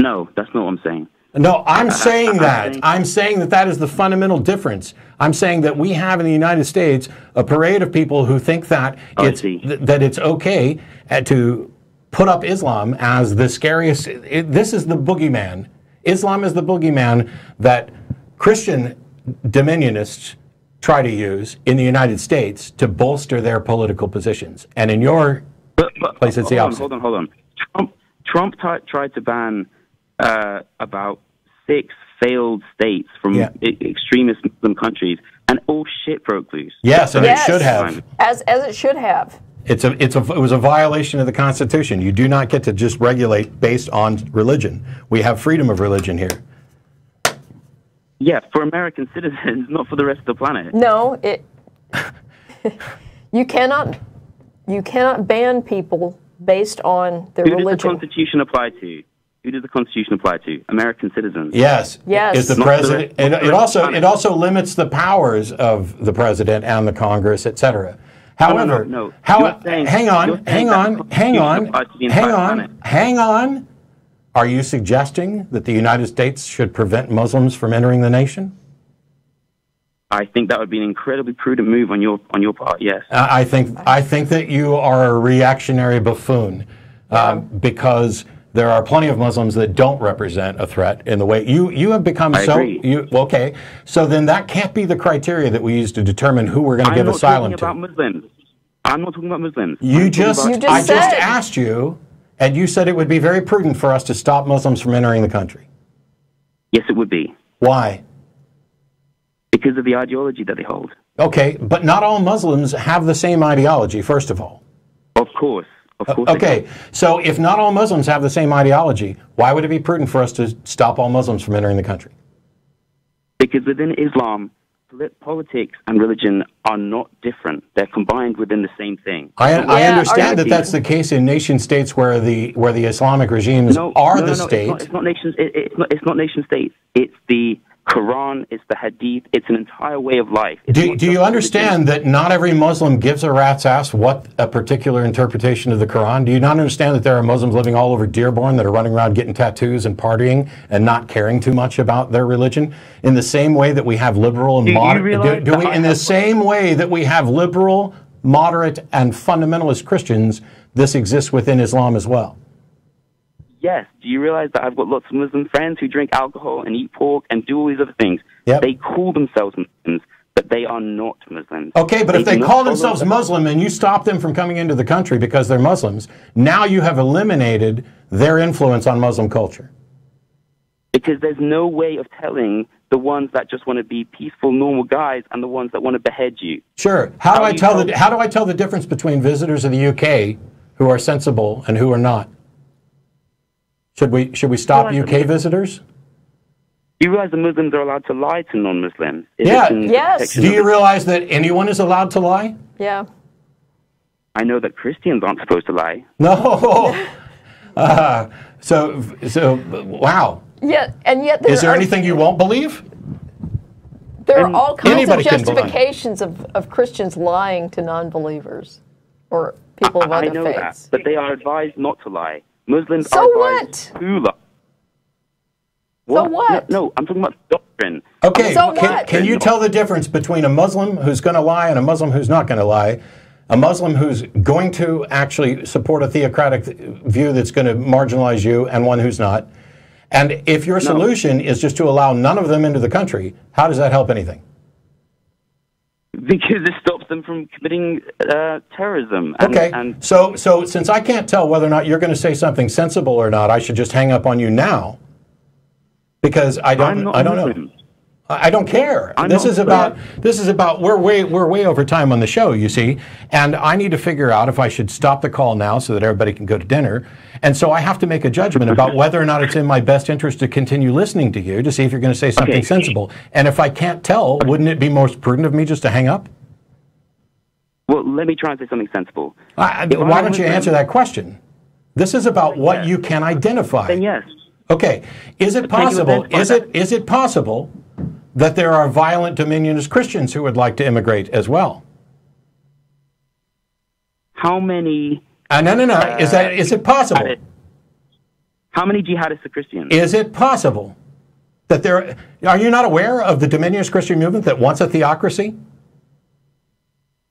No, that's not what I'm saying. No, I'm saying that. I'm saying that that is the fundamental difference. I'm saying that we have in the United States a parade of people who think that Oh, it's th- that it's okay uh, to put up Islam as the scariest. It, this is the boogeyman. Islam is the boogeyman that Christian dominionists try to use in the United States to bolster their political positions. And in your But, but Place, it's the hold on, opposite. hold on, hold on. Trump, Trump t- tried to ban uh, about six failed states from Yeah. e- extremist Muslim countries, and all shit broke loose. yes, and Yes. it should have. As, as it should have. It's a, it's a, it was a violation of the Constitution. You do not get to just regulate based on religion. We have freedom of religion here. Yeah, for American citizens, (laughs) not for the rest of the planet. No, it. (laughs) you cannot. You cannot ban people based on their Who does the. Constitution apply to? Who does the Constitution apply to? American citizens. Yes. Yes. Is the Not president? rest- It, it also it also limits the powers of the president and the Congress, et cetera. no, However, no, no. how, saying- hang on, hang on, hang on, applies to the hang on, planet. hang on. Are you suggesting that the United States should prevent Muslims from entering the nation? I think that would be an incredibly prudent move on your on your part. Yes. I I think I think that you are a reactionary buffoon um, because there are plenty of Muslims that don't represent a threat in the way you you have become I so agree. you okay. So then that can't be the criteria that we use to determine who we're going to I'm give not asylum talking about to. Muslims. I'm not talking about Muslims. I'm You talking just, about- You just I just asked you, and you said it would be very prudent for us to stop Muslims from entering the country. Yes, it would be Why? because of the ideology that they hold. Okay, but not all Muslims have the same ideology. First of all. Of course, of course. Okay, so if not all Muslims have the same ideology, why would it be prudent for us to stop all Muslims from entering the country? Because within Islam, politics and religion are not different. They're combined within the same thing. I, I understand that that's the case in nation states where the where the Islamic regimes No, are no, the no, no, state. It's not, it's not nations. It, it's not. It's not nation states. It's the Quran. It's the Hadith. It's an entire way of life. It's Do, do you understand that not every Muslim gives a rat's ass what a particular interpretation of the Quran? Do you not understand that there are Muslims living all over Dearborn that are running around getting tattoos and partying and not caring too much about their religion? In the same way that we have liberal and moderate, do, do we, in the same way that we have liberal, moderate, and fundamentalist Christians, this exists within Islam as well. Yes. Do you realize that I've got lots of Muslim friends who drink alcohol and eat pork and do all these other things? Yep. They call themselves Muslims, but they are not Muslims. Okay, but if they call themselves the- Muslim and you stop them from coming into the country because they're Muslims, now you have eliminated their influence on Muslim culture. because there's no way of telling the ones that just want to be peaceful, normal guys and the ones that want to behead you. Sure. How do How I do tell tell- the how do I tell the difference between visitors of the UK who are sensible and who are not? Should we should we stop Well, I- UK visitors? You realize the Muslims are allowed to lie to non-Muslims? If Yeah. it's in the Yes. Do you realize that anyone is allowed to lie? Yeah. I know that Christians aren't supposed to lie. No. (laughs) Uh, so so wow. Yeah, and yet there Is there are, anything you won't believe? there are all kinds of anybody can justifications of, of Christians lying to non-believers or people of other I other know that, faiths. but they are advised not to lie. Muslims So are advised what? to lie. So what? No, no, I'm talking about doctrine. Okay, So can, what? can you tell the difference between a Muslim who's going to lie and a Muslim who's not going to lie? A Muslim who's going to actually support a theocratic view that's going to marginalize you and one who's not. And if your solution is just to allow none of them into the country, how does that help anything? Because it stops them from committing uh, terrorism. And, Okay, And so so since I can't tell whether or not you're going to say something sensible or not, I should just hang up on you now because I don't I don't know. Muslim. I I don't care. I'm this is about sure. this is about we're way we're way over time on the show, you see, and I need to figure out if I should stop the call now so that everybody can go to dinner, and so I have to make a judgment about whether or not it's in my best interest to continue listening to you to see if you're going to say something Okay. sensible, and if I can't tell, wouldn't it be most prudent of me just to hang up? Well, let me try and say something sensible. I, If why don't you answer that question? This is about what you can identify. Then yes. Okay. Is it possible? Is that? it is it possible that there are violent dominionist Christians who would like to immigrate as well? How many? Uh, no, no, no. is that is it possible? How many jihadists are Christians? Is it possible that there are you not aware of the dominionist Christian movement that wants a theocracy?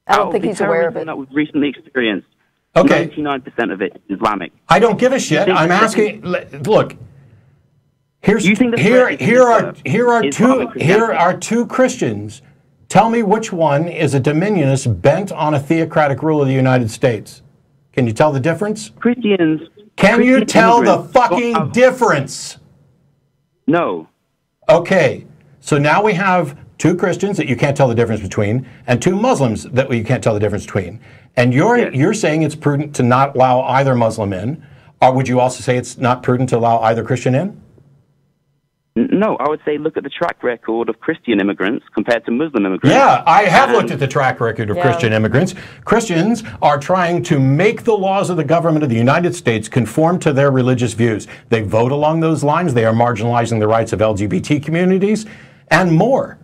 I don't think he's aware of terrorism it. That we've recently experienced. Okay. Ninety-nine percent of it is Islamic. I don't give a shit. I'm asking. Look, here's You think here. Here are here are two here are two Christians. Tell me which one is a dominionist bent on a theocratic rule of the United States. Can you tell the difference? Christians. Can you tell the immigrants don't fucking have- difference? No. Okay, so now we have two Christians that you can't tell the difference between, and two Muslims that you can't tell the difference between. And you're Yes. you're saying it's prudent to not allow either Muslim in, or would you also say it's not prudent to allow either Christian in? No, I would say look at the track record of Christian immigrants compared to Muslim immigrants. Yeah, I have And- looked um, at the track record of Yeah. Christian immigrants. Christians are trying to make the laws of the government of the United States conform to their religious views. They vote along those lines. They are marginalizing the rights of LGBT communities and more.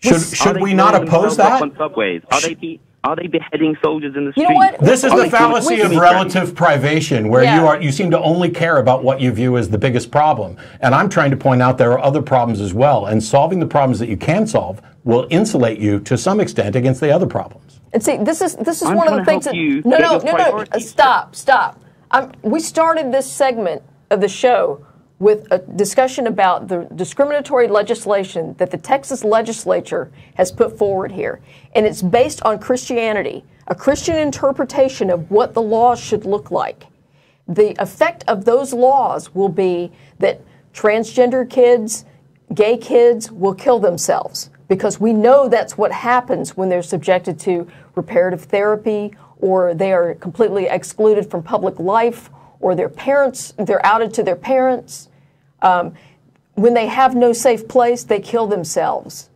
Should, should we not oppose that? On subways? Are they be, are they beheading soldiers in the You street? know what? This is Are the fallacy of relative privation, where Yeah. you are you seem to only care about what you view as the biggest problem. And I'm trying to point out there are other problems as well. And solving the problems that you can solve will insulate you to some extent against the other problems. And see, this is this is I'm one of the things that no, no, no, no. priorities. Stop, stop. Um, we started this segment of the show with a discussion about the discriminatory legislation that the Texas legislature has put forward here, and it's based on Christianity, a Christian interpretation of what the laws should look like. The effect of those laws will be that transgender kids, gay kids will kill themselves because we know that's what happens when they're subjected to reparative therapy or they are completely excluded from public life or their parents, they're outed to their parents. Um, when they have no safe place, they kill themselves.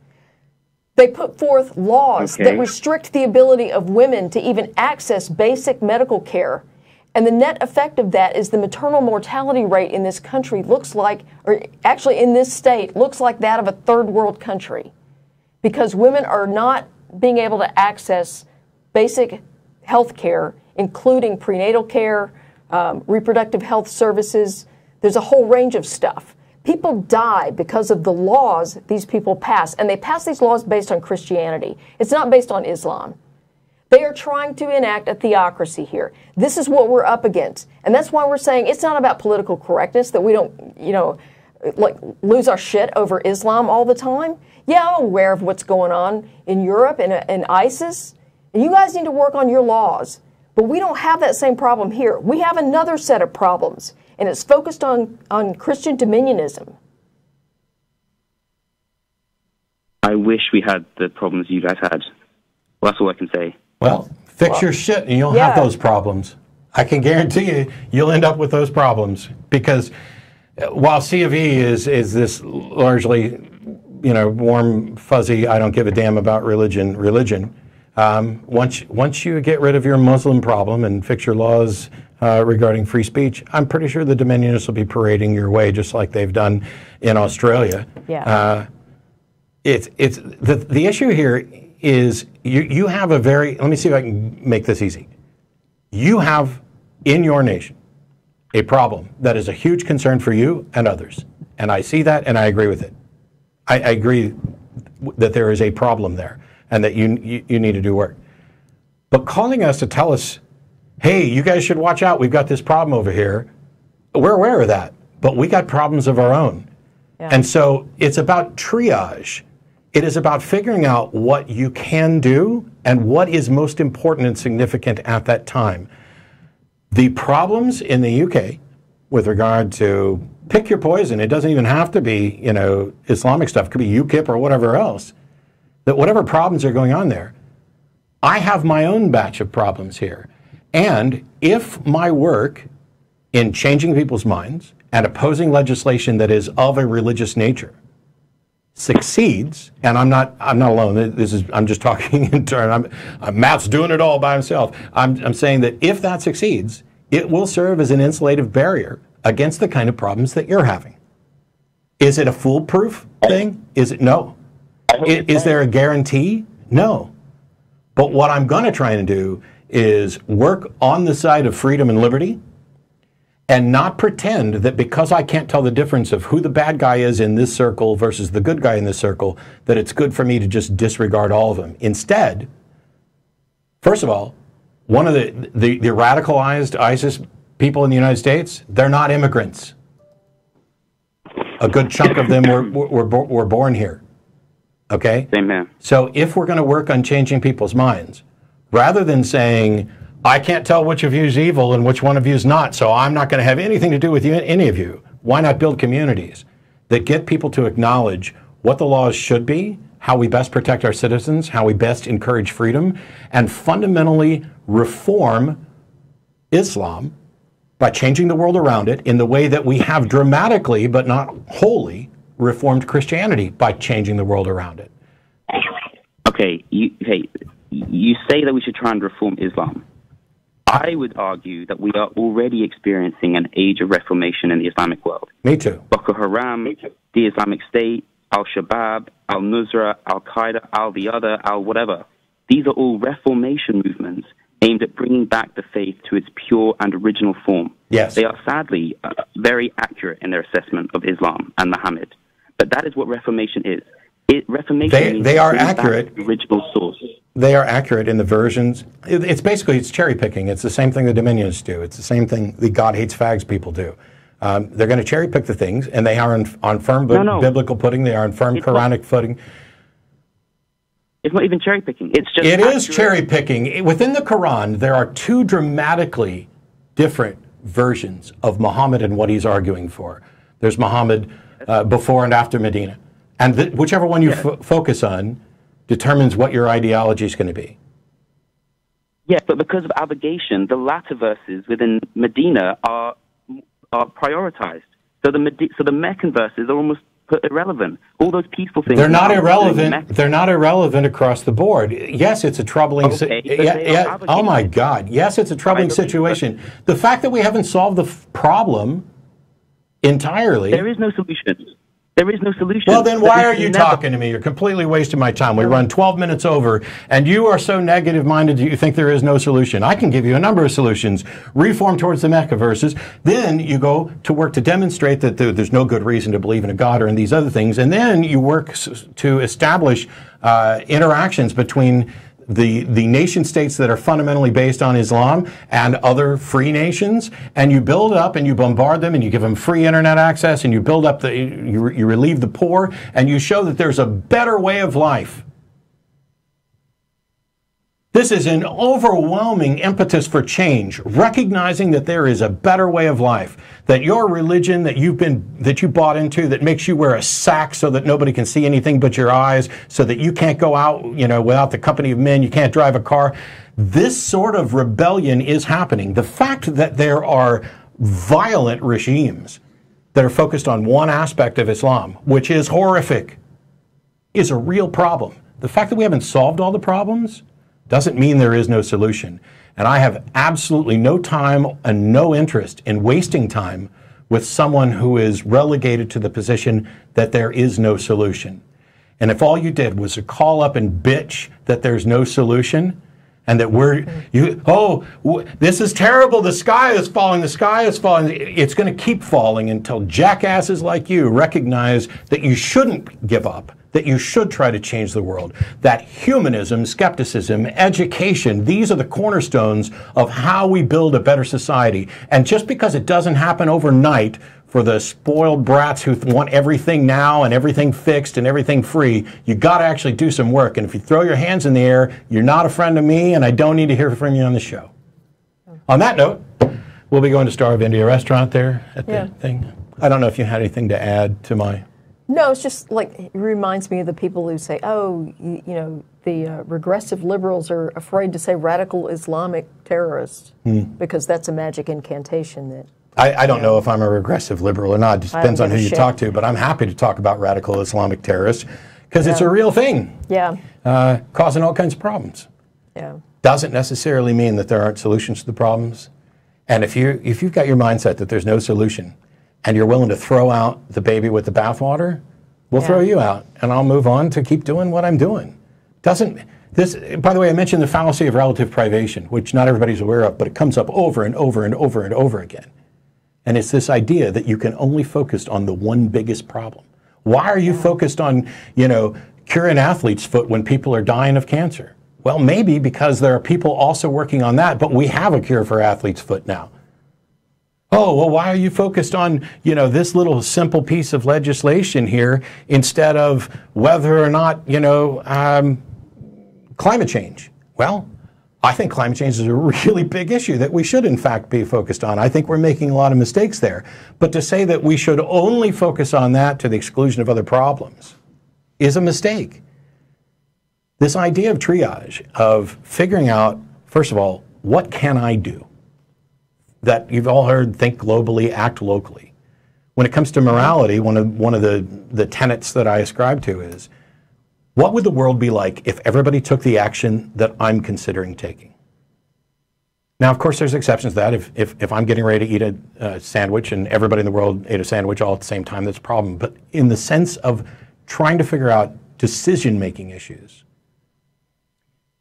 They put forth laws that restrict the ability of women to even access basic medical care. And the net effect of that is the maternal mortality rate in this country looks like, or actually in this state, looks like that of a third world country. Because women are not being able to access basic health care, including prenatal care, um, reproductive health services. There's a whole range of stuff. People die because of the laws these people pass, and they pass these laws based on Christianity. It's not based on Islam. They are trying to enact a theocracy here. This is what we're up against. And that's why we're saying it's not about political correctness that we don't, you know, like lose our shit over Islam all the time. Yeah, I'm aware of what's going on in Europe and, and ISIS. And you guys need to work on your laws. But we don't have that same problem here. We have another set of problems, and it's focused on, on Christian dominionism. I wish we had the problems you guys had. Well, that's all I can say. Well, fix your shit and you'll yeah. have those problems. I can guarantee you, you'll end up with those problems because uh, while C of E is is this largely, you know, warm, fuzzy, I don't give a damn about religion, religion. Um, once once you get rid of your Muslim problem and fix your laws uh, regarding free speech, I'm pretty sure the Dominionists will be parading your way just like they've done in Australia. Yeah. Uh, it's it's the the issue here is you you have a very let me see if I can make this easy. You have in your nation a problem that is a huge concern for you and others, and I see that and I agree with it. I, I agree that there is a problem there and that you, you you need to do work. But calling us to tell us, hey, you guys should watch out. We've got this problem over here. We're aware of that, but we got problems of our own. And so it's about triage. It is about figuring out what you can do and what is most important and significant at that time. The problems in the UK with regard to Pick your poison. It doesn't even have to be, you know, Islamic stuff. It could be UKIP or whatever else. That whatever problems are going on there, I have my own batch of problems here. And if my work in changing people's minds and opposing legislation that is of a religious nature succeeds, and I'm not I'm not alone. This is I'm just talking (laughs) in turn. I'm, I'm Matt's doing it all by himself. I'm I'm saying that if that succeeds, it will serve as an insulative barrier against the kind of problems that you're having. Is it a foolproof thing? Is it no? Is, is there a guarantee? No. But what I'm going to try and do is work on the side of freedom and liberty and not pretend that because I can't tell the difference of who the bad guy is in this circle versus the good guy in this circle, that it's good for me to just disregard all of them. Instead, first of all, one of the, the, the radicalized ISIS people in the United States, they're not immigrants. A good chunk of them were, were, were born here. Okay? Amen. So if we're going to work on changing people's minds, rather than saying, I can't tell which of you is evil and which one of you is not, so I'm not going to have anything to do with you, any of you. Why not build communities that get people to acknowledge what the laws should be, how we best protect our citizens, how we best encourage freedom, and fundamentally reform Islam by changing the world around it in the way that we have dramatically, but not wholly, reformed Christianity by changing the world around it. Okay, you, hey, you say that we should try and reform Islam. I would argue that we are already experiencing an age of reformation in the Islamic world. Me too. Boko Haram, the Islamic State, Al Shabaab, Al Nusra, Al Qaeda, Al the other, Al whatever. These are all reformation movements aimed at bringing back the faith to its pure and original form. Yes. They are sadly uh, very accurate in their assessment of Islam and Muhammad. But that is what reformation is. It, reformation they, they are accurate. The original source. They are accurate in the versions. It, it's basically it's cherry picking. It's the same thing the Dominions do. It's the same thing the God hates fags people do. Um, they're going to cherry pick the things, and they are on, on firm no, no. biblical footing. They are on firm it's Quranic not, footing. It's not even cherry picking. It's just it is cherry picking. Within the Quran, there are two dramatically different versions of Muhammad and what he's arguing for. There's Muhammad uh, before and after Medina, and th- whichever one you yeah. f- focus on determines what your ideology is going to be. Yes, but because of abrogation, the latter verses within Medina are are prioritized. So the so the Meccan verses are almost irrelevant. All those peaceful things. They're not irrelevant. They're not irrelevant across the board. Yes, it's a troubling. Okay, yeah, yeah. Oh my God. Yes, it's a troubling situation. The fact that we haven't solved the f- problem entirely. There is no solution. There is no solution. Well, then why are you never... talking to me? You're completely wasting my time. We run 12 minutes over, and you are so negative minded that you think there is no solution. I can give you a number of solutions. Reform towards the Mecca verses. Then you go to work to demonstrate that there's no good reason to believe in a God or in these other things. And then you work to establish uh, interactions between the, the nation states that are fundamentally based on Islam and other free nations, and you build up and you bombard them and you give them free internet access and you build up the, you, you relieve the poor and you show that there's a better way of life this is an overwhelming impetus for change, recognizing that there is a better way of life, that your religion that you've been that you bought into that makes you wear a sack so that nobody can see anything but your eyes, so that you can't go out, you know, without the company of men, you can't drive a car. This sort of rebellion is happening. The fact that there are violent regimes that are focused on one aspect of Islam, which is horrific, is a real problem. The fact that we haven't solved all the problems doesn't mean there is no solution. And I have absolutely no time and no interest in wasting time with someone who is relegated to the position that there is no solution. And if all you did was to call up and bitch that there's no solution, and that we're you oh this is terrible the sky is falling the sky is falling it's going to keep falling until jackasses like you recognize that you shouldn't give up that you should try to change the world. That humanism, skepticism, education, these are the cornerstones of how we build a better society. And just because it doesn't happen overnight for the spoiled brats who want everything now and everything fixed and everything free, you got to actually do some work. And if you throw your hands in the air, you're not a friend of me, and I don't need to hear from you on the show. On that note, we'll be going to Star of India restaurant there at the Yeah. thing. I don't know if you had anything to add to my. No, it's just like it reminds me of the people who say, "Oh, you, you know, the uh, regressive liberals are afraid to say radical Islamic terrorists because that's a magic incantation that." I, I don't know if I'm a regressive liberal or not. It just depends on who you shit. talk to. But I'm happy to talk about radical Islamic terrorists because it's a real thing, Yeah, uh, causing all kinds of problems. yeah, Doesn't necessarily mean that there aren't solutions to the problems. And if you if you've got your mindset that there's no solution, and you're willing to throw out the baby with the bathwater, we'll Yeah. throw you out, and I'll move on to keep doing what I'm doing. Doesn't this? By the way, I mentioned the fallacy of relative privation, which not everybody's aware of, but it comes up over and over and over and over again. And it's this idea that you can only focus on the one biggest problem. Why are you focused on, you know, curing athlete's foot when people are dying of cancer? Well, maybe because there are people also working on that, but we have a cure for athlete's foot now. Oh, well, why are you focused on, you know, this little simple piece of legislation here instead of whether or not, you know, um, climate change? Well, I think climate change is a really big issue that we should, in fact, be focused on. I think we're making a lot of mistakes there. But to say that we should only focus on that to the exclusion of other problems is a mistake. This idea of triage, of figuring out, first of all, what can I do? That you've all heard think globally, act locally. When it comes to morality, one of, one of the, the tenets that I ascribe to is what would the world be like if everybody took the action that I'm considering taking? Now, of course, there's exceptions to that. If, if, if I'm getting ready to eat a uh, sandwich and everybody in the world ate a sandwich all at the same time, that's a problem. But in the sense of trying to figure out decision making issues,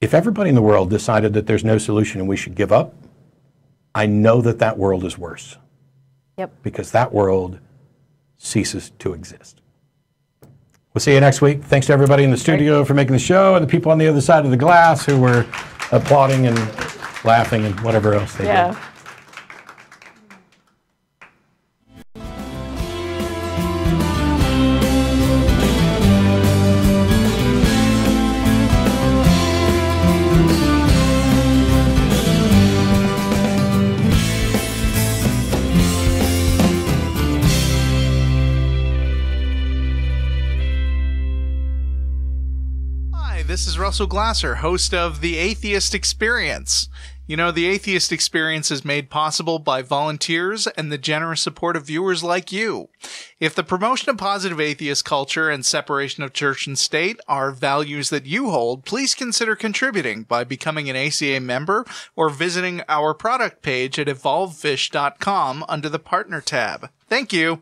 if everybody in the world decided that there's no solution and we should give up, I know that that world is worse yep. because that world ceases to exist. We'll see you next week. Thanks to everybody in the studio for making the show and the people on the other side of the glass who were applauding and laughing and whatever else they Yeah. did. This is Russell Glasser, host of The Atheist Experience. You know, The Atheist Experience is made possible by volunteers and the generous support of viewers like you. If the promotion of positive atheist culture and separation of church and state are values that you hold, please consider contributing by becoming an ACA member or visiting our product page at evolvefish.com under the partner tab. Thank you.